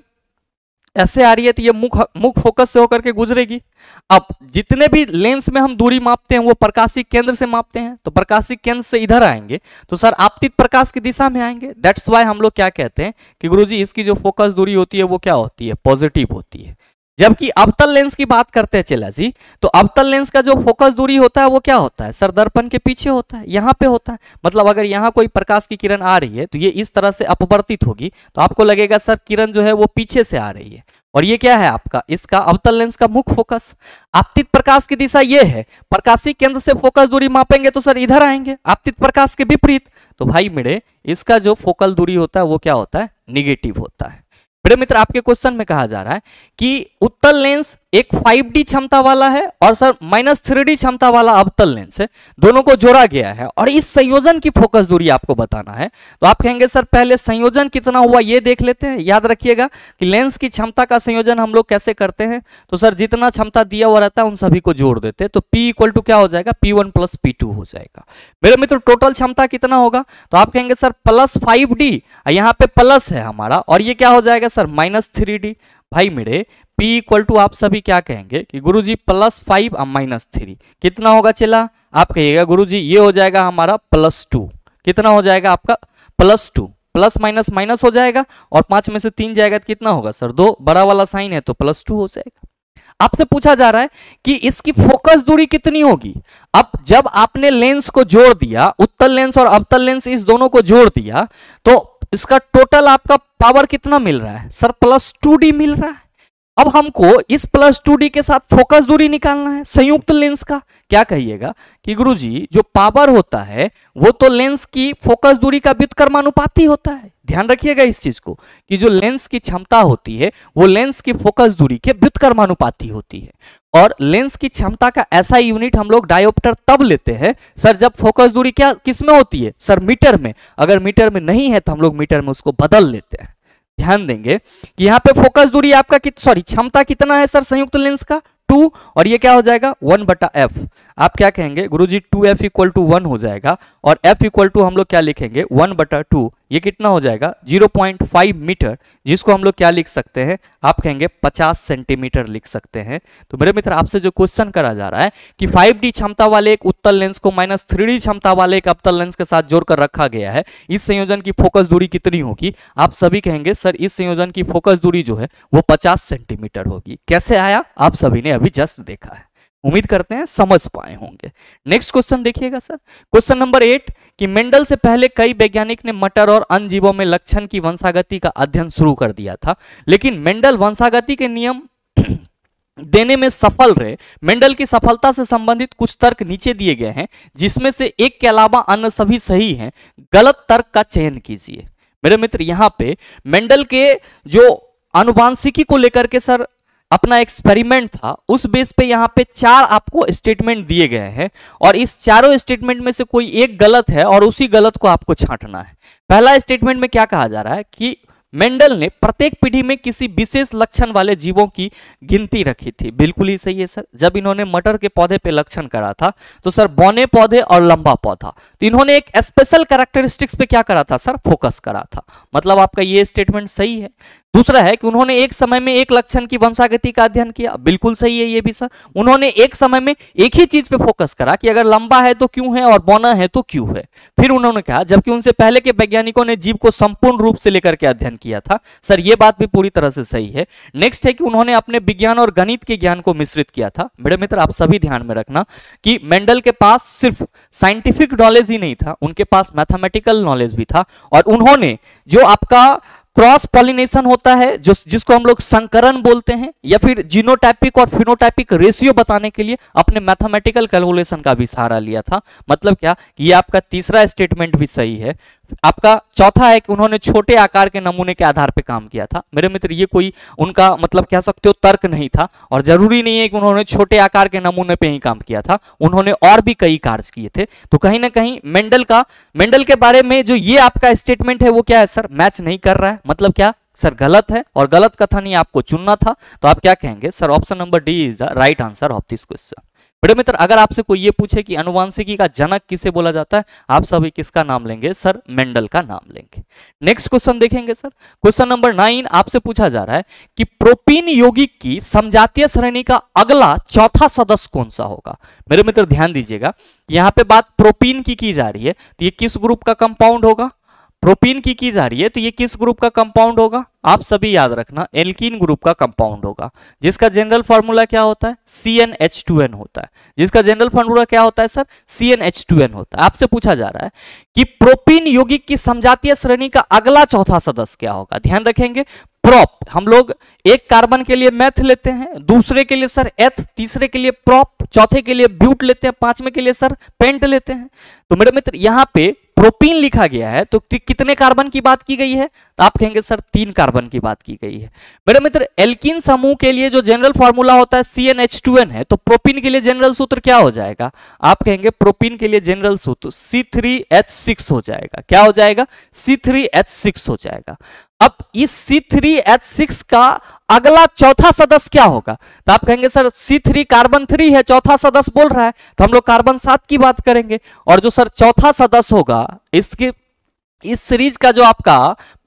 ऐसे आ रही है तो ये मुख मुख फोकस से होकर के गुजरेगी। अब जितने भी लेंस में हम दूरी मापते हैं, वो प्रकाशिक केंद्र से मापते हैं तो प्रकाशिक केंद्र से इधर आएँगे तो सर आपतित प्रकाश की दिशा में आएँगे। दैट्स वाई हम लोग क्या कहते हैं कि गुरुजी, इसकी जो फोकस दूरी होती है, वो क्या होती है? पॉजिटिव होती है। जबकि अवतल लेंस की बात करते हैं चला जी तो अवतल लेंस का जो फोकस दूरी होता है, वो क्या होता है? सर दर्पण के पीछे होता है, यहाँ पे होता है। मतलब अगर यहाँ कोई प्रकाश की किरण आ रही है तो ये इस तरह से अपवर्तित होगी तो आपको लगेगा, सर किरण जो है, वो पीछे से आ रही है। और ये क्या है आपका? इसका अवतल लेंस का मुख्य फोकस। आपतित प्रकाश की दिशा ये है प्रकाशी केंद्र से फोकस दूरी मापेंगे तो सर इधर आएँगे, आपतित प्रकाश के विपरीत। तो भाई मेरे इसका जो फोकल दूरी होता है, वो क्या होता है? निगेटिव होता है। मित्र आपके क्वेश्चन में कहा जा रहा है कि उत्तल लेंस एक 5D क्षमता वाला है और सर माइनस थ्री क्षमता वाला अवतल लेंस है। दोनों को जोड़ा गया है और इस संयोजन की फोकस दूरी आपको बताना है। तो आप कहेंगे, सर, पहले संयोजन कितना हुआ ये देख लेते हैं। याद रखिएगा कि लेंस की क्षमता का संयोजन हम लोग कैसे करते हैं। तो सर, जितना क्षमता दिया हुआ रहता है, उन सभी को जोड़ देते हैं। तो पी इक्वल टू क्या हो जाएगा? P one plus P two हो जाएगा। मेरे मित्र टोटल क्षमता कितना होगा? तो आप कहेंगे, सर प्लस फाइव डी यहाँ पे प्लस है हमारा और ये क्या हो जाएगा, सर? माइनस थ्री डी भाई मेरे P इक्वल टू आप सभी क्या कहेंगे कि गुरुजी प्लस फाइव और माइनस थ्री कितना होगा चला? आप कहिएगा, गुरुजी, ये हो जाएगा हमारा प्लस टू कितना हो जाएगा आपका? Plus two plus minus minus हो जाएगा और पाँच में से तीन जाएगा तो कितना होगा सर? दो। बड़ा वाला साइन है तो प्लस टू हो जाएगा। आपसे पूछा जा रहा है कि इसकी फोकस दूरी कितनी होगी? अब जब आपने लेंस को जोड़ दिया, उत्तल लेंस और अवतल लेंस इस दोनों को जोड़ दिया तो इसका टोटल आपका पावर कितना मिल रहा है? सर प्लस टू डी मिल रहा है। अब हमको इस प्लस टू डी के साथ फोकस दूरी निकालना है, संयुक्त लेंस का। क्या कहिएगा कि गुरुजी, जो पावर होता है, वो तो लेंस की फोकस दूरी का व्युत्क्रमानुपाती होता है। ध्यान रखिएगा इस चीज़ को कि जो लेंस की क्षमता होती है, वो लेंस की फोकस दूरी के व्युत्क्रमानुपाती होती है। और लेंस की क्षमता का ऐसा यूनिट हम लोग डायोप्टर तब लेते हैं, सर, जब फोकस दूरी क्या किसमें होती है? सर, मीटर में। अगर मीटर में नहीं है तो हम लोग मीटर में उसको बदल लेते हैं। ध्यान देंगे कि यहाँ पे फोकस दूरी आपका कित सॉरी क्षमता कितना है सर संयुक्त लेंस का? टू और ये क्या हो जाएगा? वन बटा एफ़ आप क्या कहेंगे? गुरुजी two F equal to one हो जाएगा, और एफ़ इक्वल टू हम लोग क्या लिखेंगे? वन बटा टू ये कितना हो जाएगा? 0.5 मीटर, जिसको हम लोग क्या लिख सकते हैं? आप कहेंगे 50 सेंटीमीटर लिख सकते हैं। तो मेरे मित्र, आपसे जो क्वेश्चन करा जा रहा है कि 5D क्षमता वाले एक उत्तल लेंस को माइनस थ्री क्षमता वाले एक अवतल लेंस के साथ जोड़कर रखा गया है। इस संयोजन की फोकस दूरी कितनी होगी? आप सभी कहेंगे, सर, इस संयोजन की फोकस दूरी जो है, वो पचास सेंटीमीटर होगी। कैसे आया? आप सभी ने अभी जस्ट देखा है। उम्मीद करते हैं समझ पाए होंगे। नेक्स्ट क्वेश्चन देखिएगा सर क्वेश्चन नंबर एट कि मेंडल से पहले कई वैज्ञानिक ने मटर और अन्य जीवों में लक्षण की वंशागति का अध्ययन शुरू कर दिया था, लेकिन मेंडल वंशागति के नियम देने में सफल रहे। मेंडल की सफलता से संबंधित कुछ तर्क नीचे दिए गए हैं, जिसमें से एक के अलावा अन्य सभी सही हैं। गलत तर्क का चयन कीजिए। मेरे मित्र, यहाँ पे मेंडल के जो अनुवांशिकी को लेकर के सर अपना एक्सपेरिमेंट था, उस बेस पे यहाँ पे चार आपको स्टेटमेंट दिए गए हैं और इस चारों स्टेटमेंट में से कोई एक गलत है और उसी गलत को आपको छांटना है। पहला स्टेटमेंट में क्या कहा जा रहा है कि मेंडल ने प्रत्येक पीढ़ी में किसी विशेष लक्षण वाले जीवों की गिनती रखी थी। बिल्कुल ही सही है सर। जब इन्होंने मटर के पौधे पे लक्षण करा था तो सर बौने पौधे और लंबा पौधा। तो इन्होंने एक स्पेशल कैरेक्टरिस्टिक्स पे क्या करा था सर? फोकस करा था। मतलब आपका ये स्टेटमेंट सही है। दूसरा है कि उन्होंने एक समय में एक लक्षण की वंशागति का अध्ययन किया। बिल्कुल सही है ये भी सर। उन्होंने एक समय में एक ही चीज़ पे फोकस करा कि अगर लंबा है तो क्यों है और बौना है तो क्यों है। फिर उन्होंने कहा, जबकि उनसे पहले के वैज्ञानिकों ने जीव को संपूर्ण रूप से लेकर के अध्ययन किया था। सर, ये बात भी पूरी तरह से सही है। नेक्स्ट है कि उन्होंने अपने विज्ञान और गणित के ज्ञान को मिश्रित किया था। मेरे मित्र, आप सभी ध्यान में रखना कि मेंडल के पास सिर्फ़ साइंटिफिक नॉलेज ही नहीं था। उनके पास मैथमेटिकल नॉलेज भी था और उन्होंने जो आपका क्रॉस पॉलिनेशन होता है, जो, जिसको हम लोग संकरण बोलते हैं, या फिर जीनोटाइपिक और फिनोटाइपिक रेशियो बताने के लिए अपने मैथमेटिकल कैलकुलेशन का भी सहारा लिया था। मतलब क्या ये आपका तीसरा स्टेटमेंट भी सही है। आपका चौथा है कि उन्होंने छोटे आकार के नमूने के आधार पर काम किया था। मेरे मित्र, ये कोई उनका मतलब कह सकते हो तर्क नहीं था और ज़रूरी नहीं है कि उन्होंने छोटे आकार के नमूने पे ही काम किया था। उन्होंने और भी कई कार्य किए थे। तो कहीं ना कहीं मेंडल का, मेंडल के बारे में जो ये आपका स्टेटमेंट है, वो क्या है, सर मैच नहीं कर रहा है? मतलब क्या? सर, गलत है और गलत कथन ही आपको चुनना था। तो आप क्या कहेंगे? Sir option number D is the right answer of this question बड़े मित्र, अगर आपसे कोई ये पूछे कि अनुवांशिकी का जनक किसे बोला जाता है, आप सभी किसका नाम लेंगे? सर, मेंडल का नाम लेंगे। नेक्स्ट क्वेश्चन देखेंगे सर। क्वेश्चन नंबर नाइन, आपसे पूछा जा रहा है कि प्रोपीन यौगिक की समजातीय श्रेणी का अगला चौथा सदस्य कौन सा होगा? मेरे मित्र, ध्यान दीजिएगा यहाँ पे बात प्रोपीन की की जा रही है तो ये किस ग्रुप का कंपाउंड होगा? प्रोपीन की की जा रही है तो ये किस ग्रुप का कंपाउंड होगा? आप सभी याद रखना, एल्कीन ग्रुप का कंपाउंड होगा, जिसका जनरल फार्मूला क्या होता है? C N H two N होता है। जिसका जनरल फार्मूला क्या होता है, sir? C N H two N होता है। आपसे पूछा जा रहा है कि प्रोपीन यौगिक की समजातीय श्रेणी का अगला चौथा सदस्य क्या होगा? ध्यान रखेंगे प्रोप हम लोग एक कार्बन के लिए मैथ लेते हैं, दूसरे के लिए, सर एथ तीसरे के लिए प्रोप चौथे के लिए ब्यूट लेते हैं, पाँचवें के लिए, सर पेंट लेते हैं। तो मेरे मित्र, यहाँ पे प्रोपीन लिखा गया है तो कितने कार्बन की बात की गई है? तो आप कहेंगे, सर, तीन कार्बन की बात की गई है। मेरे मित्र, एल्किन समूह के लिए जो जनरल फॉर्मूला होता है सी है तो प्रोपीन के लिए जनरल सूत्र क्या हो जाएगा? आप कहेंगे, प्रोपीन के लिए जनरल सूत्र सी हो जाएगा। क्या हो जाएगा? सी हो जाएगा। अब इस C3H6 का अगला चौथा सदस्य क्या होगा? तो आप कहेंगे, सर C3 कार्बन थ्री है, चौथा सदस्य बोल रहा है तो हम लोग कार्बन सात की बात करेंगे। और जो, सर, चौथा सदस्य होगा, इसके, इस सीरीज़ का जो आपका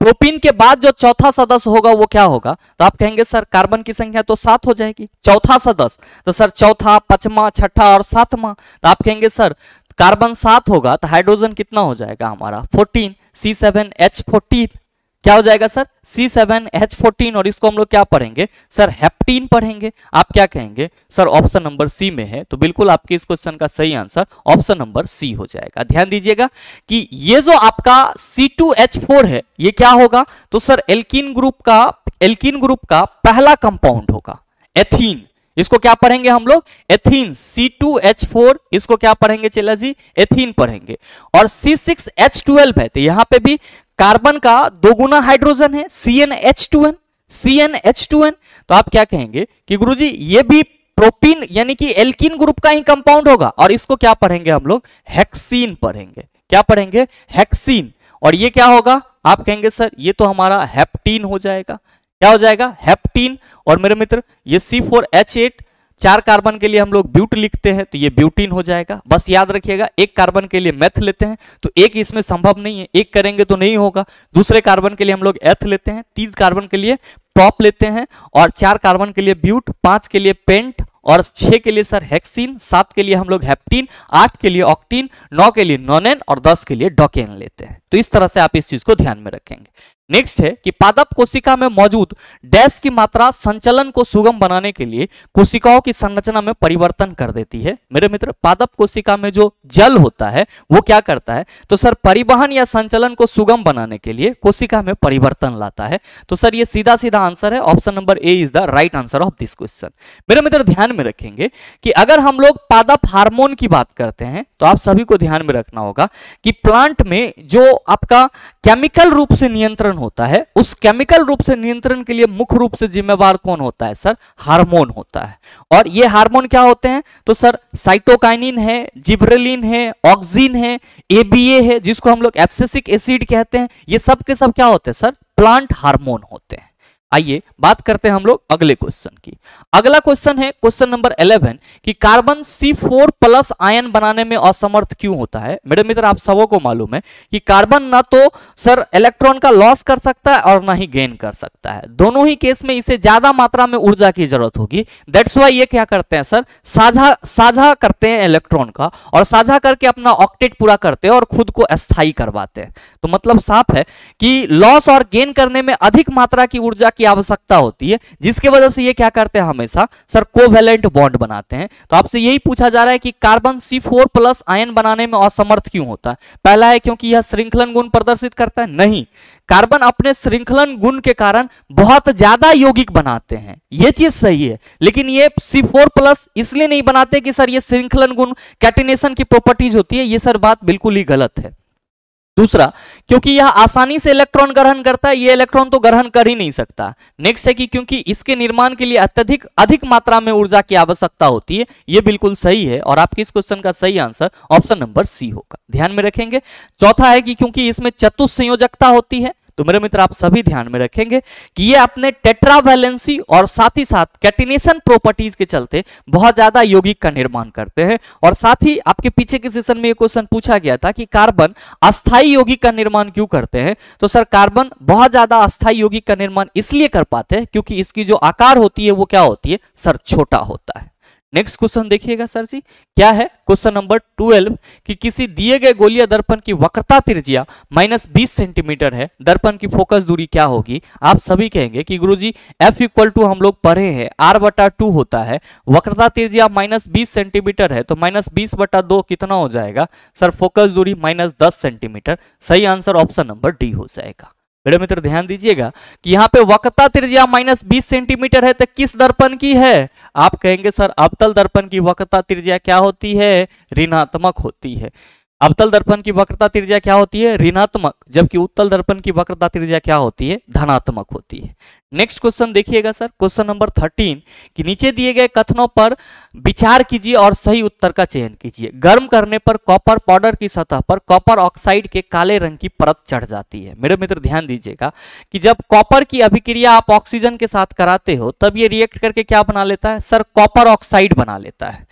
प्रोपीन के बाद जो चौथा सदस्य होगा, वो क्या होगा? तो आप कहेंगे, सर कार्बन की संख्या तो सात हो जाएगी। चौथा सदस्य। तो सर, चौथा, पचमा, छठा और सातवा तो आप कहेंगे, सर कार्बन सात होगा तो हाइड्रोजन कितना हो जाएगा हमारा? Fourteen C seven H fourteen क्या हो जाएगा, sir? C seven H fourteen और इसको हम लोग क्या पढ़ेंगे? सर हेप्टीन पढ़ेंगे। आप क्या कहेंगे? सर ऑप्शन नंबर सी में है तो बिल्कुल आपके इस क्वेश्चन का सही आंसर ऑप्शन नंबर सी हो जाएगा। ध्यान दीजिएगा कि ये जो आपका C2H4 है, ये क्या होगा? तो सर एल्किन ग्रुप का एल्किन ग्रुप का पहला कंपाउंड होगा एथीन इसको क्या पढ़ेंगे हम लोग? एथीन C2H4 इसको क्या पढ़ेंगे चेला जी? एथीन पढ़ेंगे। और C6H12 है तो यहाँ पे भी कार्बन का दो गुना हाइड्रोजन है C N H two N C N H two N तो आप क्या कहेंगे कि गुरुजी, ये भी प्रोपीन यानी कि एल्किन ग्रुप का ही कंपाउंड होगा, और इसको क्या पढ़ेंगे हम लोग? हेक्सीन पढ़ेंगे। क्या पढ़ेंगे? हेक्सीन। और ये क्या होगा? आप कहेंगे, सर, ये तो हमारा हेप्टीन हो जाएगा। क्या हो जाएगा? हेप्टीन। और मेरे मित्र, ये सी फोर एच एट चार कार्बन के लिए हम लोग ब्यूट लिखते हैं तो ये ब्यूटीन हो जाएगा बस याद रखिएगा एक कार्बन के लिए मैथ लेते हैं तो एक इसमें संभव नहीं है एक करेंगे तो नहीं होगा दूसरे कार्बन के लिए हम लोग एथ लेते हैं तीस कार्बन के लिए पॉप लेते हैं और चार कार्बन के लिए ब्यूट पाँच के लिए पेंट और छह के लिए सर हेक्सिन सात के लिए हम लोग हेप्टीन आठ के लिए ऑक्टीन नौ के लिए नोनेन और दस के लिए डॉकेन लेते हैं तो इस तरह से आप इस चीज़ को ध्यान में रखेंगे नेक्स्ट है कि पादप कोशिका में मौजूद डैश की मात्रा संचलन को सुगम बनाने के लिए कोशिकाओं की संरचना में परिवर्तन कर देती है। मेरे मित्र, पादप कोशिका में जो जल होता है, वो क्या करता है? तो सर, परिवहन या संचलन को सुगम बनाने के लिए कोशिका में परिवर्तन लाता है। तो सर, ये सीधा सीधा आंसर है। Option number A is the right answer of this question मेरे मित्र, ध्यान में रखेंगे कि अगर हम लोग पादप हार्मोन की बात करते हैं तो आप सभी को ध्यान में रखना होगा कि प्लांट में जो आपका केमिकल रूप से नियंत्रण होता है, उस केमिकल रूप से नियंत्रण के लिए मुख्य रूप से जिम्मेवार कौन होता है? सर, हार्मोन होता है। और ये हार्मोन क्या होते हैं? तो सर साइटोकाइनिन है जिब्रेलिन है ऑक्सीन है एबीए है, जिसको हम लोग एप्सिसिक एसिड कहते हैं। ये सब के सब क्या होते हैं, सर? प्लांट हार्मोन होते हैं। आइए बात करते हैं हम लोग अगले क्वेश्चन की। अगला क्वेश्चन है क्वेश्चन नंबर 11 कि कार्बन C4 प्लस आयन बनाने में असमर्थ क्यों होता है? मेरे मित्र, आप सबों को मालूम है कि कार्बन ना तो सर इलेक्ट्रॉन का लॉस कर सकता है और ना ही गेन कर सकता है। दोनों ही केस में इसे ज़्यादा मात्रा में ऊर्जा की ज़रूरत होगी। दैट्स वाई ये क्या करते हैं, सर? साझा साझा करते हैं इलेक्ट्रॉन का और साझा करके अपना ऑक्टेट पूरा करते हैं और खुद को अस्थायी करवाते हैं। तो मतलब साफ़ है कि लॉस और गेन करने में अधिक मात्रा की ऊर्जा की की आवश्यकता होती है, जिसके वजह से ये क्या करते हैं हमेशा? सर कोवेलेंट बॉन्ड बनाते हैं। तो आपसे यही पूछा जा रहा है कि carbon C four plus ion बनाने में असमर्थ क्यों होता है? पहला है क्योंकि यह श्रृंखलन गुण प्रदर्शित करता है। नहीं कार्बन अपने श्रृंखलन गुण के कारण बहुत ज़्यादा यौगिक बनाते हैं। ये चीज़ सही है, लेकिन ये सी प्लस इसलिए नहीं बनाते कि सर ये श्रृंखलन गुण कैटिनेशन की प्रॉपर्टीज़ होती है। ये सर बात बिल्कुल ही गलत है। दूसरा, क्योंकि यह आसानी से इलेक्ट्रॉन ग्रहण करता है यह इलेक्ट्रॉन तो ग्रहण कर ही नहीं सकता। नेक्स्ट है कि क्योंकि इसके निर्माण के लिए अत्यधिक, अधिक मात्रा में ऊर्जा की आवश्यकता होती है यह बिल्कुल सही है, और आपके इस क्वेश्चन का सही आंसर ऑप्शन नंबर सी होगा। ध्यान में रखेंगे। चौथा है कि क्योंकि इसमें चतुसंयोजकता होती है तो मेरे मित्र, आप सभी ध्यान में रखेंगे कि ये अपने टेट्रावैलेंसी और साथ ही साथ कैटिनेशन प्रॉपर्टीज़ के चलते बहुत ज़्यादा यौगिक का निर्माण करते हैं। और साथ ही आपके पीछे के सेशन में ये क्वेश्चन पूछा गया था कि कार्बन अस्थायी यौगिक का निर्माण क्यों करते हैं? तो सर, कार्बन बहुत ज़्यादा अस्थायी यौगिक का निर्माण इसलिए कर पाते हैं क्योंकि इसकी जो आकार होती है, वो क्या होती है? सर, छोटा होता है। नेक्स्ट क्वेश्चन देखिएगा सर जी। क्या है? क्वेश्चन नंबर 12 कि किसी दिए गए गोलीय दर्पण की वक्रता त्रिज्या माइनस बीस सेंटीमीटर है। दर्पण की फोकस दूरी क्या होगी? आप सभी कहेंगे कि गुरुजी एफ़ इक्वल टू हम लोग पढ़े हैं आर बटा टू होता है। वक्रता त्रिज्या माइनस बीस सेंटीमीटर है तो माइनस बीस बटा दो कितना हो जाएगा? सर फोकस दूरी माइनस दस सेंटीमीटर सही आंसर ऑप्शन नंबर डी हो जाएगा। मेरे मित्र, ध्यान दीजिएगा कि यहाँ पे वक्ता त्रिज्या माइनस बीस सेंटीमीटर है तो किस दर्पण की है? आप कहेंगे, सर, अवतल दर्पण की वक्रता त्रिज्या क्या होती है? ऋणात्मक होती है। अवतल दर्पण की वक्रता त्रिज्या क्या होती है? ऋणात्मक। जबकि उत्तल दर्पण की वक्रता त्रिज्या क्या होती है? धनात्मक होती है। नेक्स्ट क्वेश्चन देखिएगा सर क्वेश्चन नंबर थर्टीन कि नीचे दिए गए कथनों पर विचार कीजिए और सही उत्तर का चयन कीजिए। गर्म करने पर कॉपर पाउडर की सतह पर कॉपर ऑक्साइड के काले रंग की परत चढ़ जाती है। मेरे मित्र, ध्यान दीजिएगा कि जब कॉपर की अभिक्रिया आप ऑक्सीजन के साथ कराते हो, तब ये रिएक्ट करके क्या बना लेता है? सर कॉपर ऑक्साइड बना लेता है।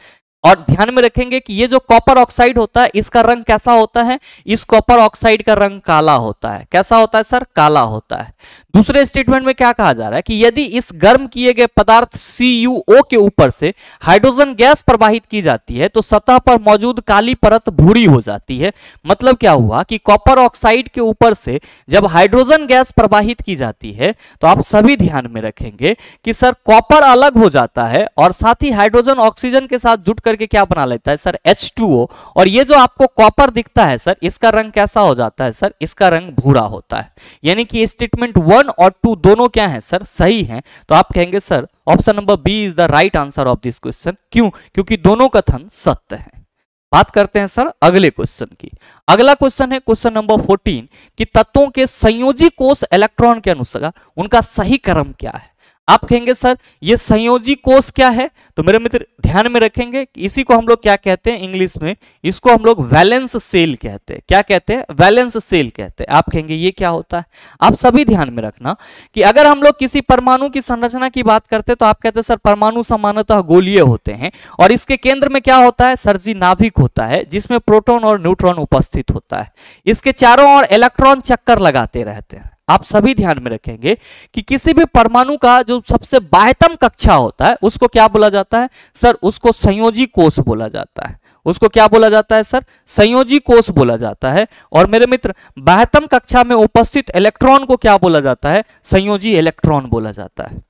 और ध्यान में रखेंगे कि ये जो कॉपर ऑक्साइड होता है, इसका रंग कैसा होता है? इस कॉपर ऑक्साइड का रंग काला होता है। कैसा होता है सर काला होता है। दूसरे स्टेटमेंट में क्या कहा जा रहा है कि यदि इस गर्म किए गए पदार्थ CuO के ऊपर से हाइड्रोजन गैस प्रवाहित की जाती है तो सतह पर मौजूद काली परत भूरी हो जाती है। मतलब क्या हुआ कि कॉपर ऑक्साइड के ऊपर से जब हाइड्रोजन गैस प्रवाहित की जाती है तो आप सभी ध्यान में रखेंगे कि सर कॉपर अलग हो जाता है और साथ ही हाइड्रोजन ऑक्सीजन के साथ जुट करके क्या बना लेता है सर? H2O और ये जो आपको कॉपर दिखता है सर, इसका रंग कैसा हो जाता है सर? इसका रंग भूरा होता है। यानी कि स्टेटमेंट वन और टू दोनों क्या है, सर? सही है। तो आप कहेंगे, sir, option number B is the right answer of this question. क्यों? क्योंकि दोनों कथन सत्य है। बात करते हैं, सर, अगले क्वेश्चन की। अगला क्वेश्चन है क्वेश्चन नंबर 14 कि तत्वों के संयोजी कोष इलेक्ट्रॉन के अनुसार उनका सही क्रम क्या है? आप कहेंगे, सर, ये संयोजी कोष क्या है? तो मेरे मित्र ध्यान में रखेंगे इसी को हम लोग क्या कहते हैं इंग्लिश में? इसको हम लोग वैलेंस सेल कहते हैं। क्या कहते हैं? वैलेंस सेल कहते हैं। आप कहेंगे, ये क्या होता है? आप सभी ध्यान में रखना कि अगर हम लोग किसी परमाणु की संरचना की बात करते हैं तो आप कहते हैं, सर, परमाणु सामान्यतः गोलीय होते हैं और इसके केंद्र में क्या होता है? सरजी नाभिक होता है, जिसमें प्रोटोन और न्यूट्रॉन उपस्थित होता है। इसके चारों ओर इलेक्ट्रॉन चक्कर लगाते रहते हैं। आप सभी ध्यान में रखेंगे कि किसी भी परमाणु का जो सबसे बाह्यतम कक्षा होता है, उसको क्या बोला जाता है? सर, उसको संयोजी कोष बोला जाता है। उसको क्या बोला जाता है, सर? संयोजी कोष बोला जाता है। और मेरे मित्र, बाह्यतम कक्षा में उपस्थित इलेक्ट्रॉन को क्या बोला जाता है? संयोजी इलेक्ट्रॉन बोला जाता है।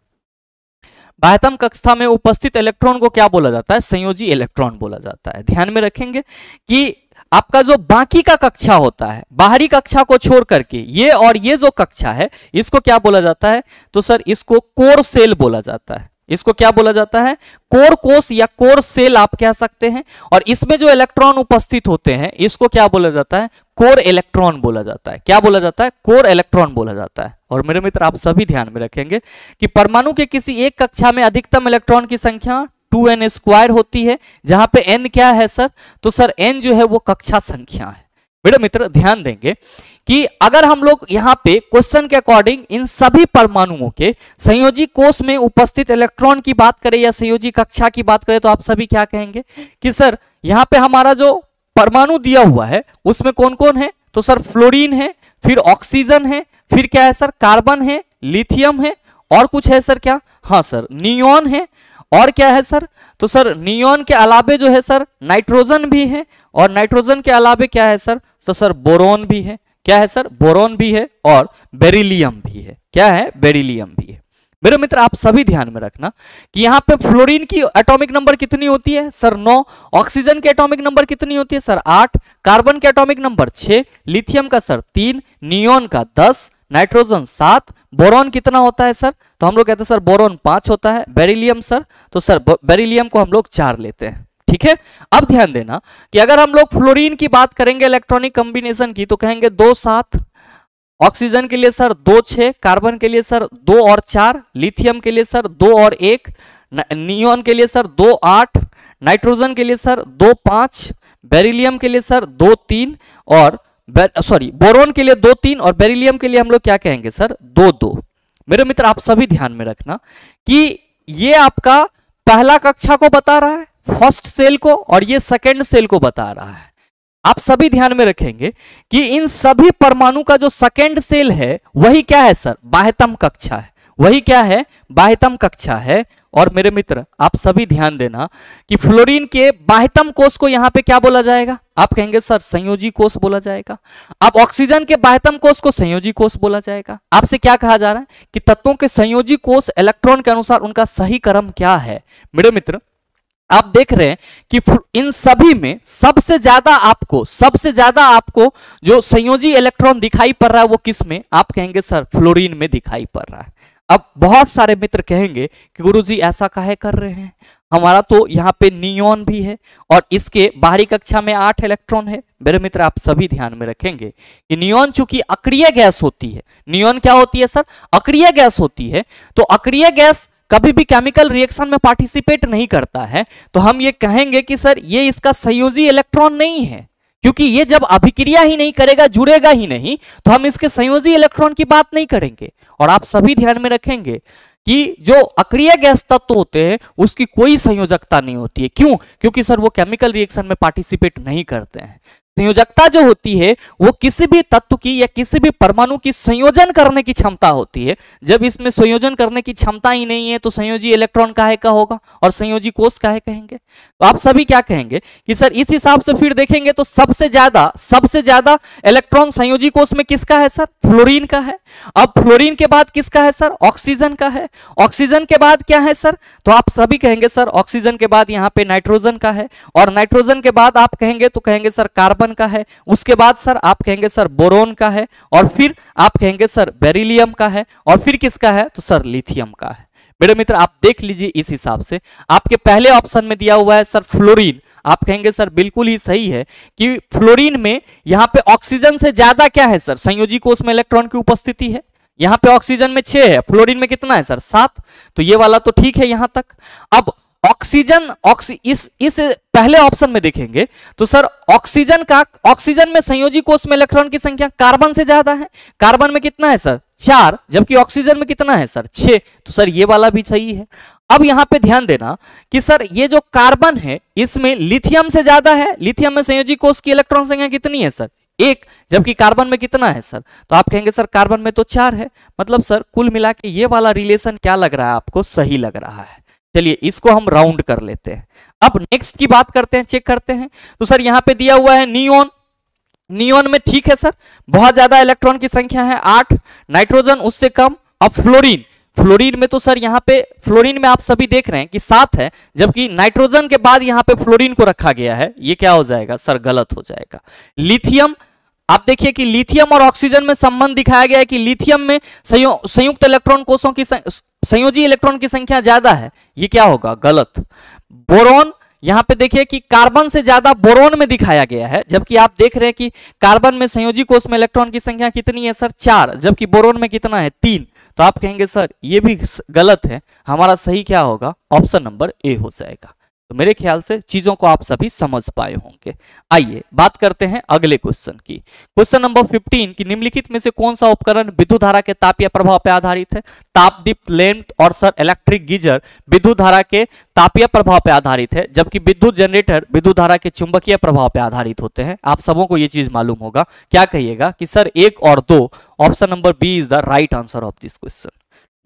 बाह्यतम कक्षा में उपस्थित इलेक्ट्रॉन को क्या बोला जाता है? संयोजी इलेक्ट्रॉन बोला जाता है। ध्यान में रखेंगे कि आपका जो बाकी का कक्षा होता है, बाहरी कक्षा को छोड़ करके, ये और ये जो कक्षा है, इसको क्या बोला जाता है? तो सर, इसको कोर सेल बोला जाता है। इसको क्या बोला जाता है? कोर कोष या कोर सेल आप कह सकते हैं। और इसमें जो इलेक्ट्रॉन उपस्थित होते हैं, इसको क्या बोला जाता है? कोर इलेक्ट्रॉन बोला जाता है। क्या बोला जाता है? कोर इलेक्ट्रॉन बोला जाता है। और मेरे मित्र, आप सभी ध्यान में रखेंगे कि परमाणु के किसी एक कक्षा में अधिकतम इलेक्ट्रॉन की संख्या टू एन स्क्वायर होती है, जहाँ पे एन क्या है सर? तो सर एन जो है वो कक्षा संख्या है। बेटा मित्र, ध्यान देंगे कि अगर हम लोग यहाँ पे क्वेश्चन के अकॉर्डिंग इन सभी परमाणुओं के, संयोजी कोष में उपस्थित इलेक्ट्रॉन की बात करें या संयोजी कक्षा की बात करें तो आप सभी क्या कहेंगे? कि सर, यहाँ पे हमारा जो परमाणु दिया हुआ है, उसमें कौन कौन है? तो सर फ्लोरीन है, फिर ऑक्सीजन है, फिर क्या है सर? कार्बन है लिथियम है, और कुछ है सर क्या? हाँ सर नियोन है और क्या है, सर? तो सर, नियोन के अलावे जो है, सर, नाइट्रोजन भी है। और नाइट्रोजन के अलावे क्या है, सर? तो सर, बोरोन भी है। क्या है, सर? बोरोन भी है और बेरिलियम भी है। क्या है? बेरिलियम भी है। मेरे मित्र, आप सभी ध्यान में रखना कि यहाँ पे फ्लोरीन की एटॉमिक नंबर कितनी होती है, सर? नौ। ऑक्सीजन के एटॉमिक नंबर कितनी होती है, सर? आठ। कार्बन के एटॉमिक नंबर छह लिथियम का, सर, तीन। नियोन का, दस। नाइट्रोजन सात, बोरॉन कितना होता है, सर? तो हम लोग कहते हैं, सर, बोरॉन पाँच होता है, बेरिलियम, सर। तो सर बेरिलियम को हम लोग चार लेते हैं, ठीक है? अब ध्यान देना कि अगर हम लोग फ्लोरीन की बात करेंगे, इलेक्ट्रॉनिक कॉम्बिनेशन की तो कहेंगे दो सात, ऑक्सीजन के लिए, सर, दो छह, कार्बन के लिए, सर, दो और चार, लिथियम के लिए, सर, दो और एक नियोन के लिए, सर, दो आठ, नाइट्रोजन के लिए, सर, दो पाँच, बेरिलियम के लिए, सर, दो तीन, और सॉरी बोरोन के लिए दो तीन और बेरिलियम के लिए हम लोग क्या कहेंगे, सर? दो दो मेरे मित्र, आप सभी ध्यान में रखना कि ये आपका पहला कक्षा को बता रहा है, फ़र्स्ट सेल को और ये सेकेंड सेल को बता रहा है। आप सभी ध्यान में रखेंगे कि इन सभी परमाणु का जो सेकेंड सेल है, वही क्या है, सर? बाह्यतम कक्षा है। वही क्या है? बाह्यतम कक्षा है। और मेरे मित्र, आप सभी ध्यान देना कि फ्लोरीन के बाह्यतम कोष को यहाँ पे क्या बोला जाएगा? आप कहेंगे, सर, संयोजी कोष बोला जाएगा। अब ऑक्सीजन के बाह्यतम कोष को संयोजी कोष बोला जाएगा। आपसे क्या कहा जा रहा है? कि तत्वों के संयोजी कोष इलेक्ट्रॉन के अनुसार उनका सही क्रम क्या है? मेरे मित्र, आप देख रहे हैं कि इन सभी में सबसे ज़्यादा आपको, सबसे ज़्यादा आपको जो संयोजी इलेक्ट्रॉन दिखाई पड़ रहा है वो किसमें? आप कहेंगे, सर, फ्लोरीन में दिखाई पड़ रहा है। अब बहुत सारे मित्र कहेंगे कि गुरुजी ऐसा काहे कर रहे हैं? हमारा तो यहाँ पे नियोन भी है और इसके बाहरी कक्षा में आठ इलेक्ट्रॉन है। मेरे मित्र, आप सभी ध्यान में रखेंगे कि नियोन चूँकि अक्रिय गैस होती है। नियोन क्या होती है, सर? अक्रिय गैस होती है। तो अक्रिय गैस कभी भी केमिकल रिएक्शन में पार्टिसिपेट नहीं करता है। तो हम ये कहेंगे कि, सर, ये इसका संयोजी इलेक्ट्रॉन नहीं है। क्योंकि ये जब अभिक्रिया ही नहीं करेगा, जुड़ेगा ही नहीं तो हम इसके संयोजी इलेक्ट्रॉन की बात नहीं करेंगे। और आप सभी ध्यान में रखेंगे कि जो अक्रिय गैस तत्व होते हैं, उसकी कोई संयोजकता नहीं होती है। क्यों? क्योंकि सर, वो केमिकल रिएक्शन में पार्टिसिपेट नहीं करते हैं। संयोजकता जो होती है, वो किसी भी तत्व की या किसी भी परमाणु की संयोजन करने की क्षमता होती है। जब इसमें संयोजन करने की क्षमता ही नहीं है तो संयोजी इलेक्ट्रॉन काहे का होगा और संयोजी कोष काहे कहेंगे? तो आप सभी क्या कहेंगे कि सर, इस हिसाब से फिर देखेंगे तो सबसे ज़्यादा सबसे ज़्यादा इलेक्ट्रॉन संयोजी कोष में किसका है सर? फ्लोरीन का है। अब फ्लोरीन के बाद किसका है सर? ऑक्सीजन का है। ऑक्सीजन के बाद क्या है सर? तो आप सभी कहेंगे सर, ऑक्सीजन के बाद यहाँ पे नाइट्रोजन का है। और नाइट्रोजन के बाद आप कहेंगे तो कहेंगे सर, कार्बन कार्बन का है, उसके बाद सर आप कहेंगे सर बोरोन का है, और फिर आप कहेंगे सर बेरिलियम का है, और फिर किसका है? तो सर लिथियम का है। मेरे मित्र, आप देख लीजिए इस हिसाब से। आपके पहले ऑप्शन में दिया हुआ है सर फ्लोरीन। आप कहेंगे सर बिल्कुल ही सही है कि फ्लोरीन में यहाँ पे ऑक्सीजन से ज़्यादा क्या है सर? संयोजी कोष में इलेक्ट्रॉन की उपस्थिति है। यहाँ पे ऑक्सीजन में छह है, फ्लोरीन में कितना है सर? सात। तो ये वाला तो ठीक है यहाँ तक। अब ऑक्सीजन, ऑक्सी, इस इस पहले ऑप्शन में देखेंगे तो सर ऑक्सीजन का, ऑक्सीजन में संयोजी कोष में इलेक्ट्रॉन की संख्या कार्बन से ज़्यादा है। कार्बन में कितना है सर? चार, जबकि ऑक्सीजन में कितना है सर? छह तो सर ये वाला भी सही है। अब यहाँ पे ध्यान देना कि सर ये जो कार्बन है, इसमें लिथियम से ज़्यादा है, लिथियम में संयोजी कोष की इलेक्ट्रॉन संख्या कितनी है सर? एक, जबकि कार्बन में कितना है सर? तो आप कहेंगे सर कार्बन में तो चार है। मतलब सर कुल मिला के ये वाला रिलेशन क्या लग रहा है आपको? सही लग रहा है। चलिए, इसको हम राउंड कर लेते हैं। अब नेक्स्ट की बात करते हैं चेक करते हैं। तो सर यहाँ पे दिया हुआ है नियोन नियोन में ठीक है सर बहुत ज़्यादा इलेक्ट्रॉन की संख्या है, आठ। नाइट्रोजन उससे कम, अब फ्लोरीन फ्लोरीन में तो सर यहाँ पे फ्लोरीन में आप सभी देख रहे हैं कि सात है, जबकि नाइट्रोजन के बाद यहाँ पे फ्लोरीन को रखा गया है। ये क्या हो जाएगा? सर गलत हो जाएगा। लिथियम आप देखिए कि लिथियम और ऑक्सीजन में संबंध दिखाया गया है कि लिथियम में संयुक्त इलेक्ट्रॉन कोषों की संयोजी इलेक्ट्रॉन की संख्या ज़्यादा है। ये क्या होगा? गलत। बोरोन, यहाँ पे देखिए कि कार्बन से ज़्यादा बोरोन में दिखाया गया है, जबकि आप देख रहे हैं कि कार्बन में संयोजी कोष में इलेक्ट्रॉन की संख्या कितनी है, सर? चार, जबकि बोरोन में कितना है? तीन। तो आप कहेंगे, सर, ये भी गलत है। हमारा सही क्या होगा? ऑप्शन नंबर ए हो जाएगा। तो मेरे ख्याल से चीज़ों को आप सभी समझ पाए होंगे। आइए बात करते हैं अगले क्वेश्चन की। क्वेश्चन नंबर 15 की निम्नलिखित में से कौन सा उपकरण विद्युत धारा के तापीय प्रभाव पर आधारित है? तापदीप लैंप और सर इलेक्ट्रिक गीजर विद्युत धारा के तापीय प्रभाव पर आधारित है, जबकि विद्युत जनरेटर विद्युत धारा के चुंबकीय प्रभाव पर आधारित होते हैं। आप सबों को यह चीज़ मालूम होगा। क्या कहिएगा कि सर एक और दो option number B is the right answer of this question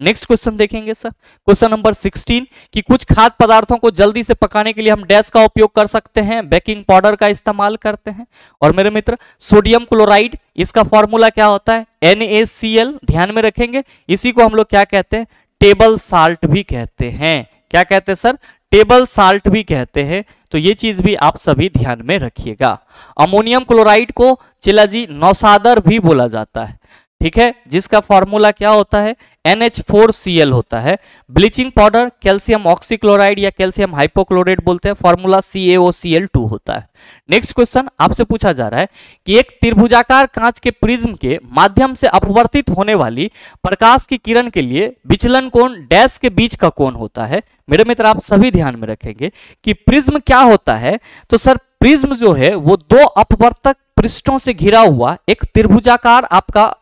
next question देखेंगे सर। क्वेश्चन नंबर 16 कि कुछ खाद्य पदार्थों को जल्दी से पकाने के लिए हम डैश का उपयोग कर सकते हैं बेकिंग पाउडर का इस्तेमाल करते हैं। और मेरे मित्र सोडियम क्लोराइड इसका फॉर्मूला क्या होता है? NaCl ध्यान में रखेंगे। इसी को हम लोग क्या कहते हैं? टेबल साल्ट भी कहते हैं। क्या कहते हैं सर? टेबल साल्ट भी कहते हैं। तो ये चीज़ भी आप सभी ध्यान में रखिएगा। अमोनियम क्लोराइड को चिलाजी नौसादर भी बोला जाता है। ठीक है? जिसका फॉर्मूला क्या होता है? NH4Cl होता है। ब्लीचिंग पाउडर कैल्शियम ऑक्सीक्लोराइड या कैल्शियम हाइपोक्लोराइड बोलते हैं। फॉर्मूला CaOCl2 होता है। नेक्स्ट क्वेश्चन आपसे पूछा जा रहा है कि एक त्रिभुजाकार कांच के प्रिज्म के माध्यम से अपवर्तित होने वाली प्रकाश की किरण के लिए विचलन कोण डैश के बीच का कोण होता है। मेरे मित्र, आप सभी ध्यान में रखेंगे कि प्रिज्म क्या होता है? तो सर, प्रिज्म जो है, वो दो अपवर्तक पृष्ठों से घिरा हुआ एक त्रिभुजाकार आपका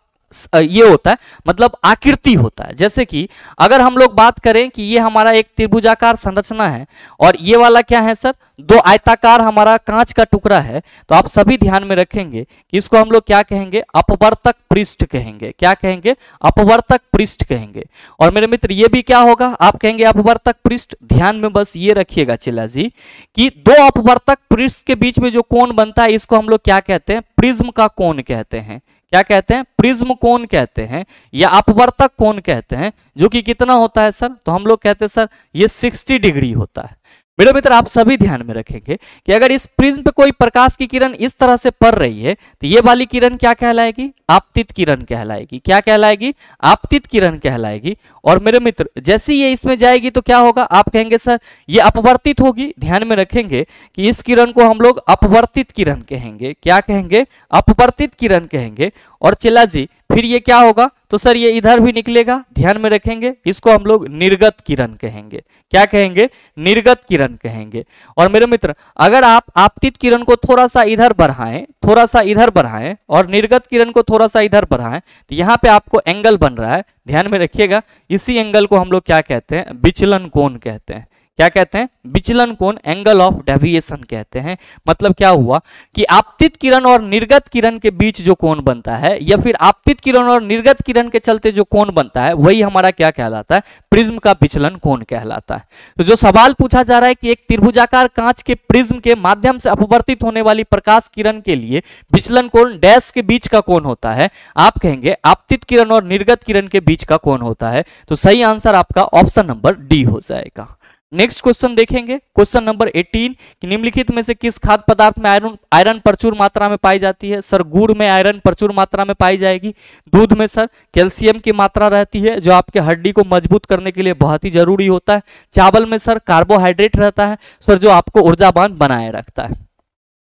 ये होता है मतलब आकृति होता है। जैसे कि अगर हम लोग बात करें कि ये हमारा एक त्रिभुजाकार संरचना है, और ये वाला क्या है सर? दो आयताकार हमारा कांच का टुकड़ा है तो आप सभी ध्यान में रखेंगे कि इसको हम लोग क्या कहेंगे? अपवर्तक पृष्ठ कहेंगे। क्या कहेंगे? अपवर्तक पृष्ठ कहेंगे। और मेरे मित्र, ये भी क्या होगा? आप कहेंगे अपवर्तक पृष्ठ। ध्यान में बस ये रखिएगा चिल्ला जी, कि दो अपवर्तक पृष्ठ के बीच में जो कोण बनता है, इसको हम लोग क्या कहते हैं? प्रिज्म का कोण कहते हैं। क्या कहते हैं? प्रिज्म कोण कहते हैं या अपवर्तक कोण कहते हैं, जो कि कितना होता है सर? तो हम लोग कहते हैं, सर, ये 60 डिग्री होता है। मेरे मित्र, आप सभी ध्यान में रखेंगे कि अगर इस प्रिज्म पे कोई प्रकाश की किरण इस तरह से पड़ रही है तो ये वाली किरण क्या कहलाएगी? आपतित किरण कहलाएगी। क्या कहलाएगी? आपतित किरण कहलाएगी। और मेरे मित्र, जैसे ये इसमें जाएगी तो क्या होगा? आप कहेंगे, सर, ये अपवर्तित होगी। ध्यान में रखेंगे कि इस किरण को हम लोग अपवर्तित किरण कहेंगे। क्या कहेंगे? अपवर्तित किरण कहेंगे। और चिल्ला जी, फिर ये क्या होगा? तो सर ये इधर भी निकलेगा, ध्यान में रखेंगे, इसको हम लोग निर्गत किरण कहेंगे। क्या कहेंगे? निर्गत किरण कहेंगे। और मेरे मित्र, अगर आप आपतित किरण को थोड़ा सा इधर बढ़ाएँ थोड़ा सा इधर बढ़ाएँ और निर्गत किरण को थोड़ा सा इधर बढ़ाएँ तो यहाँ पे आपको एंगल बन रहा है। ध्यान में रखिएगा, इसी एंगल को हम लोग क्या कहते हैं? विचलन कोण कहते हैं। क्या कहते हैं? विचलन कोण एंगल ऑफ़ डेविएशन कहते हैं। मतलब क्या हुआ कि आपतित किरण और निर्गत किरण के बीच जो कोण बनता है या फिर आपतित किरण और निर्गत किरण के चलते जो कोण बनता है, वही हमारा क्या कहलाता है? प्रिज्म का विचलन कोण कहलाता है। तो जो सवाल पूछा जा रहा है कि एक त्रिभुजाकार कांच के प्रिज्म के माध्यम से अपवर्तित होने वाली प्रकाश किरण के लिए विचलन कोण डैश के बीच का कोण होता है, आप कहेंगे आपतित किरण और निर्गत किरण के बीच का कोण होता है तो सही आंसर आपका ऑप्शन नंबर डी हो जाएगा। नेक्स्ट क्वेश्चन देखेंगे। क्वेश्चन नंबर 18 कि निम्नलिखित में से किस खाद्य पदार्थ में आयरन आयरन प्रचुर मात्रा में पाई जाती है? सर गुड़ में आयरन प्रचुर मात्रा में पाई जाएगी। दूध में सर कैल्शियम की मात्रा रहती है, जो आपके हड्डी को मज़बूत करने के लिए बहुत ही ज़रूरी होता है। चावल में सर कार्बोहाइड्रेट रहता है सर जो आपको ऊर्जावान बनाए रखता है।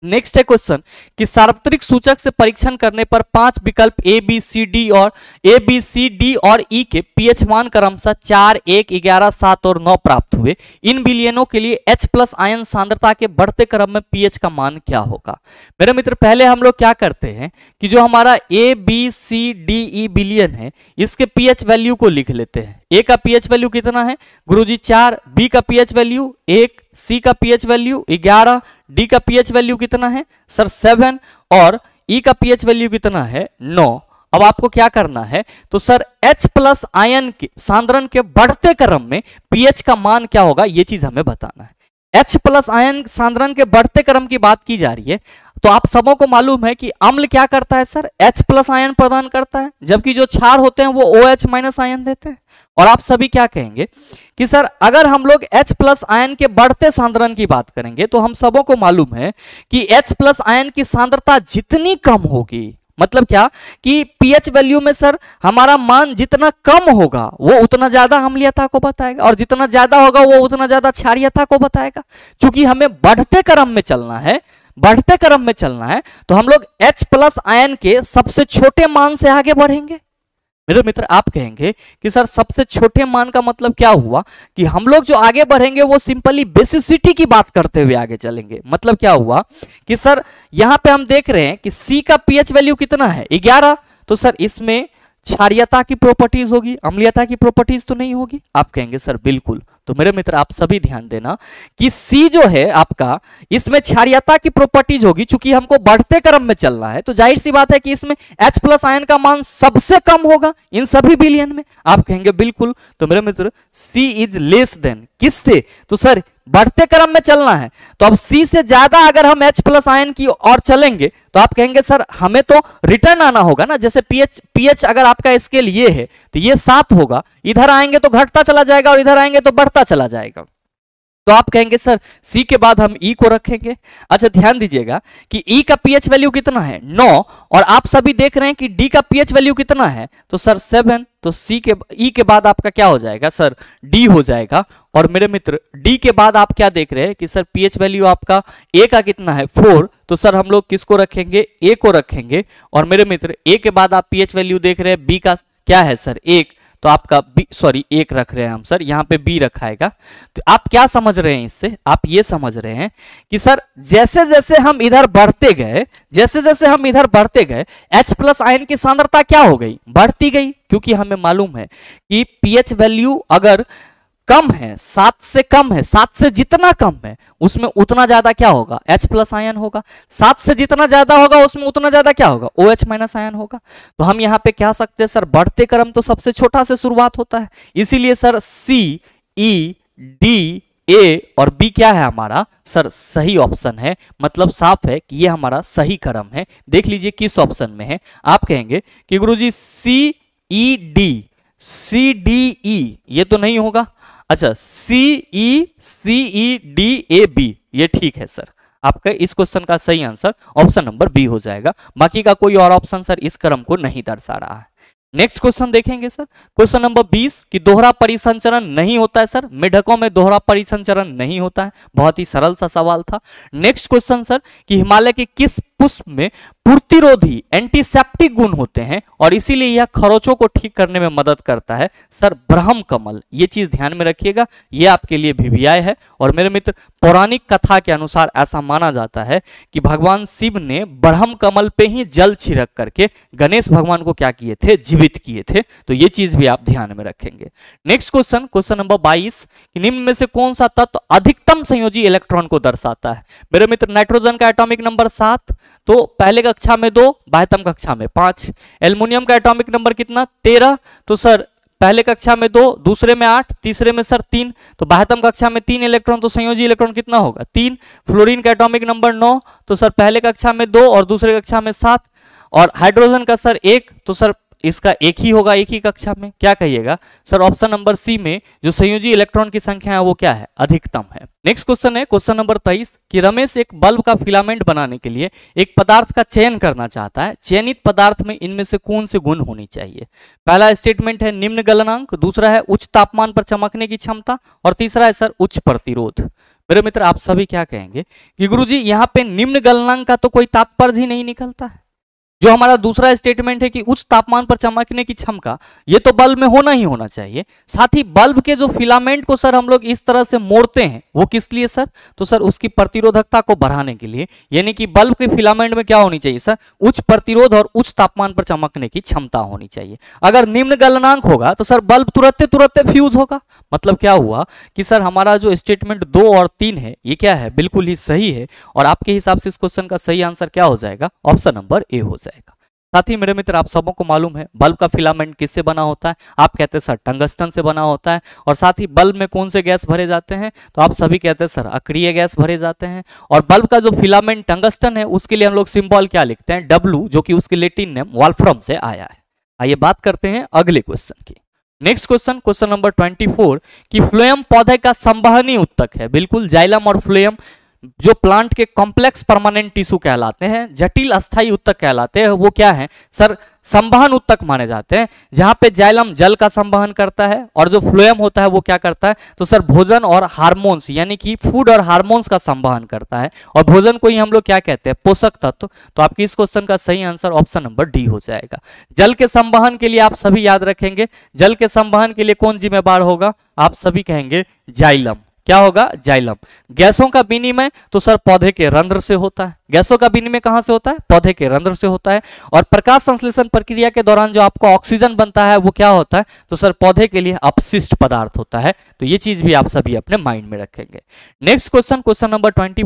नेक्स्ट है क्वेश्चन कि सार्वत्रिक सूचक से परीक्षण करने पर पाँच विकल्प ए बी सी डी और ए बी सी डी और ई e के पीएच मान क्रमशः चार, एक, ग्यारह, सात और नौ प्राप्त हुए। इन बिलियनों के लिए एच प्लस आयन सांद्रता के बढ़ते क्रम में पीएच का मान क्या होगा? मेरे मित्र, पहले हम लोग क्या करते हैं कि जो हमारा A B C D E billion है, इसके पीएच वैल्यू को लिख लेते हैं। ए का पीएच वैल्यू कितना है? गुरुजी, चार। बी का पीएच वैल्यू एक। सी का पीएच वैल्यू ग्यारह डी का पीएच वैल्यू कितना है? सर सेवन और ई e का पीएच वैल्यू कितना है? नौ। अब आपको क्या करना है? तो सर H प्लस आयन के सांद्रण के बढ़ते क्रम में पीएच का मान क्या होगा? ये चीज़ हमें बताना है। H प्लस आयन सांद्रण के बढ़ते क्रम की बात की जा रही है तो आप सबों को मालूम है कि अम्ल क्या करता है सर H प्लस आयन प्रदान करता है, जबकि जो क्षार होते हैं वो OH माइनस आयन देते हैं। और आप सभी क्या कहेंगे कि सर, अगर हम लोग H प्लस आयन के बढ़ते सांद्रण की बात करेंगे तो हम सबों को मालूम है कि H प्लस आयन की सांद्रता जितनी कम होगी मतलब क्या कि पीएच वैल्यू में सर, हमारा मान जितना कम होगा, वो उतना ज़्यादा अम्लीयता को बताएगा, और जितना ज़्यादा होगा, वो उतना ज़्यादा क्षारियता को बताएगा। क्योंकि हमें बढ़ते क्रम में चलना है, बढ़ते क्रम में चलना है तो हम लोग H प्लस आयन के सबसे छोटे मान से आगे बढ़ेंगे। मेरे मित्र, आप कहेंगे कि सर सबसे छोटे मान का मतलब क्या हुआ? कि हम लोग जो आगे बढ़ेंगे, वो सिंपली बेसिसिटी की बात करते हुए आगे चलेंगे। मतलब क्या हुआ कि सर यहाँ पे हम देख रहे हैं कि सी का पीएच वैल्यू कितना है? ग्यारह। तो सर इसमें क्षारियता की प्रॉपर्टीज़ होगी, अम्लीयता की प्रॉपर्टीज़ तो नहीं होगी? आप कहेंगे, सर, बिल्कुल। तो मेरे मित्र, आप सभी ध्यान देना कि सी जो है आपका, इसमें क्षारियता की प्रॉपर्टीज़ होगी, चूँकि हमको बढ़ते क्रम में चलना है। तो ज़ाहिर सी बात है कि इसमें एच प्लस आयन का मान सबसे कम होगा इन सभी बिलियन में। आप कहेंगे, बिल्कुल। तो मेरे मित्र सी इज़ लेस देन किससे? तो सर बढ़ते क्रम में चलना है। तो अब सी से ज़्यादा अगर हम H प्लस आयन की ओर चलेंगे तो आप कहेंगे, सर, हमें तो रिटर्न आना होगा ना, जैसे पीएच पीएच अगर आपका स्केल ये है तो ये सात होगा। इधर आएँगे तो घटता चला जाएगा और इधर आएँगे तो बढ़ता चला जाएगा। तो आप कहेंगे, सर सी के बाद हम ई को रखेंगे। अच्छा ध्यान दीजिएगा कि ई का पीएच वैल्यू कितना है? नौ। और आप सभी देख रहे हैं कि डी का पीएच वैल्यू कितना है? तो सर सेवन तो सी के ई के बाद आपका क्या हो जाएगा? सर डी हो जाएगा। और मेरे मित्र डी के बाद आप क्या देख रहे हैं कि सर पीएच वैल्यू आपका ए का कितना है? फोर तो सर हम लोग किसको रखेंगे? ए को रखेंगे। और मेरे मित्र ए के बाद आप पीएच वैल्यू देख रहे हैं। बी का क्या है सर? एक। तो आपका बी सॉरी एक रख रहे हैं हम सर। यहाँ पे बी रखाएगा। तो आप क्या समझ रहे हैं इससे? आप ये समझ रहे हैं कि सर, जैसे जैसे हम इधर बढ़ते गए, जैसे जैसे हम इधर बढ़ते गए, H प्लस आयन की सांद्रता क्या हो गई? बढ़ती गई, क्योंकि हमें मालूम है कि पीएच वैल्यू अगर कम है, सात से कम है, सात से जितना कम है, उसमें उतना ज़्यादा क्या होगा? H प्लस आयन होगा। सात से जितना ज़्यादा होगा, उसमें उतना ज़्यादा क्या होगा? ओ एच माइनस आयन होगा। तो हम यहाँ पे क्या सकते हैं, सर? बढ़ते क्रम तो सबसे छोटा से शुरुआत होता है। इसीलिए, sir C E D A और बी क्या है हमारा? सर, सही ऑप्शन है। मतलब साफ़ है कि ये हमारा सही क्रम है। देख लीजिए किस ऑप्शन में है। आप कहेंगे कि गुरुजी सी ई डी सी डी ई ये तो नहीं होगा। अच्छा सी ई सी ई डी ए बी ये ठीक है सर। आपका इस क्वेश्चन का सही आंसर ऑप्शन नंबर बी हो जाएगा। बाकी का कोई और ऑप्शन सर इस क्रम को नहीं दर्शा रहा है। नेक्स्ट क्वेश्चन देखेंगे सर क्वेश्चन नंबर 20 कि दोहरा परिसंचरण नहीं होता है सर मेढकों में दोहरा परिसंचरण नहीं होता है। बहुत ही सरल सा सवाल था। नेक्स्ट क्वेश्चन सर कि हिमालय के किस पुष्प में पूर्तिरोधी एंटीसेप्टिक गुण होते हैं और इसीलिए यह खरोचों को ठीक करने में मदद करता है। सर, ब्रह्म कमल, ये चीज़ ध्यान में रखिएगा, ये आपके लिए भिवियाय है। और मेरे मित्र, पौराणिक कथा के अनुसार ऐसा माना जाता है कि भगवान शिव ने ब्रह्म कमल पे ही जल छिड़क करके गणेश भगवान को क्या किए थे? जीवित किए थे। तो ये चीज़ भी आप ध्यान में रखेंगे। नेक्स्ट क्वेश्चन क्वेश्चन नंबर बाईस निम्न में से कौन सा तत्व अधिकतम संयोजी इलेक्ट्रॉन को दर्शाता है? मेरे मित्र, नाइट्रोजन का एटॉमिक नंबर सात तो पहले कक्षा में दो बाह्यतम कक्षा में पाँच। एल्युमिनियम का एटॉमिक नंबर कितना? तेरह। तो सर, पहले कक्षा में दो, दूसरे में आठ, तीसरे में सर तीन। तो बाह्यतम कक्षा में तीन इलेक्ट्रॉन तो संयोजी इलेक्ट्रॉन कितना होगा? तीन। फ्लोरीन का एटॉमिक नंबर नौ। तो सर, पहले कक्षा में दो और दूसरे कक्षा में सात। और हाइड्रोजन का सर एक। तो सर इसका एक ही होगा, एक ही कक्षा में? क्या कहिएगा? सर ऑप्शन नंबर सी में जो संयोजी इलेक्ट्रॉन की संख्या है, वो क्या है? अधिकतम है। नेक्स्ट क्वेश्चन है क्वेश्चन नंबर तेईस। कि रमेश एक बल्ब का फिलामेंट बनाने के लिए एक पदार्थ का चयन करना चाहता है। चयनित पदार्थ में इनमें से कौन से गुण होनी चाहिए? पहला स्टेटमेंट है निम्न गलनांक, दूसरा है उच्च तापमान पर चमकने की क्षमता और तीसरा है सर, उच्च प्रतिरोध। मेरे मित्र, आप सभी क्या कहेंगे? कि गुरुजी, यहाँ पे निम्न गलनांक का तो कोई तात्पर्य ही नहीं निकलता है। जो हमारा दूसरा स्टेटमेंट है कि उच्च तापमान पर चमकने की क्षमता, ये तो बल्ब में होना ही होना चाहिए। साथ ही बल्ब के जो फिलामेंट को सर हम लोग इस तरह से मोड़ते हैं, वो किस लिए सर? तो सर उसकी प्रतिरोधकता को बढ़ाने के लिए, यानी कि बल्ब के फिलामेंट में क्या होनी चाहिए सर? उच्च प्रतिरोध और उच्च तापमान पर चमकने की क्षमता होनी चाहिए। अगर निम्न गलनांक होगा तो सर बल्ब तुरंत तुरंत फ्यूज होगा। मतलब क्या हुआ कि सर हमारा जो स्टेटमेंट दो और तीन है, ये क्या है? बिल्कुल ही सही है। और आपके हिसाब से इस क्वेश्चन का सही आंसर क्या हो जाएगा? ऑप्शन नंबर ए हो जाएगा। साथ ही मेरे मित्र, आप सबों को मालूम है, बल्ब का फिलामेंट किससे बना होता है? आप कहते हैं, सर, टंगस्टन से बना होता है। और साथ ही बल्ब में कौन से गैस भरे जाते हैं? तो आप सभी कहते हैं, सर, अक्रिय गैस भरे जाते हैं। और बल्ब का जो फिलामेंट टंगस्टन है, उसके लिए हम लोग सिंबल क्या लिखते हैं? डब्लू जो कि उसके लेटिन नेम वाल्फ्रम से आया है। आइए बात करते हैं अगले क्वेश्चन की। नेक्स्ट क्वेश्चन क्वेश्चन नंबर 24 कि फ्लोएम पौधे का संवहनी उत्तक है। बिल्कुल जाइलम और फ्लोएम जो प्लांट के कॉम्प्लेक्स परमानेंट टिश्यू कहलाते हैं, जटिल अस्थाई उत्तक कहलाते हैं, वो क्या है? सर, संवहन उत्तक माने जाते हैं, जहाँ पे जाइलम जल का संवहन करता है और जो फ्लोएम होता है वो क्या करता है? तो सर, भोजन और हार्मोन्स, यानी कि फ़ूड और हार्मोन्स का संवहन करता है, और भोजन को ही हम लोग क्या कहते हैं? पोषक तत्व। तो आपके इस क्वेश्चन का सही आंसर ऑप्शन नंबर डी हो जाएगा। जल के संवहन के लिए आप सभी याद रखेंगे। जल के संवहन के लिए कौन जिम्मेवार होगा? आप सभी कहेंगे जाइलम। क्या होगा? जाइलम। गैसों का विनिमय तो सर पौधे के रंध्र से होता है। गैसों का विनिमय कहाँ से होता है? पौधे के रंध्र से होता है। और प्रकाश संश्लेषण प्रक्रिया के दौरान जो आपको ऑक्सीजन बनता है, वो क्या होता है? तो सर पौधे के लिए अपशिष्ट पदार्थ होता है। तो ये चीज़ भी आप सभी अपने माइंड में रखेंगे। Next question question number twenty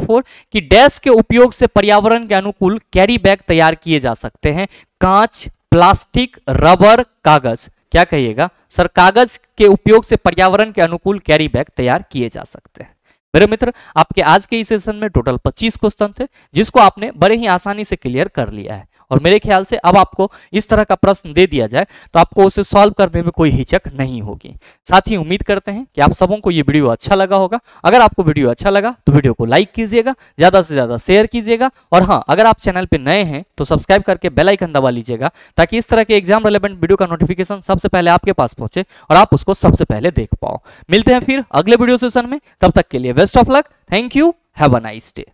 कि डैश के उपयोग से पर्यावरण के अनुकूल कैरी बैग तैयार किए जा सकते हैं। कांच, प्लास्टिक, रबर, कागज़। क्या कहिएगा? सर, कागज़ के उपयोग से पर्यावरण के अनुकूल कैरी बैग तैयार किए जा सकते हैं। मेरे मित्र, आपके आज के इस सेशन में टोटल 25 क्वेश्चन थे, जिसको आपने बड़े ही आसानी से क्लियर कर लिया है। और मेरे ख्याल से अब आपको इस तरह का प्रश्न दे दिया जाए तो आपको उसे सॉल्व करने में कोई हिचक नहीं होगी। साथ ही उम्मीद करते हैं कि आप सबों को ये वीडियो अच्छा लगा होगा। अगर आपको वीडियो अच्छा लगा तो वीडियो को लाइक कीजिएगा, ज़्यादा से ज़्यादा शेयर कीजिएगा। और हाँ अगर आप चैनल पर नए हैं तो सब्सक्राइब करके बेलाइकन दबा लीजिएगा, ताकि इस तरह के एग्ज़ाम रिलेवेंट वीडियो का नोटिफिकेशन सबसे पहले आपके पास पहुँचे और आप उसको सबसे पहले देख पाओ। मिलते हैं फिर अगले वीडियो सेशन में। तब तक के लिए best of luck thank you have a nice day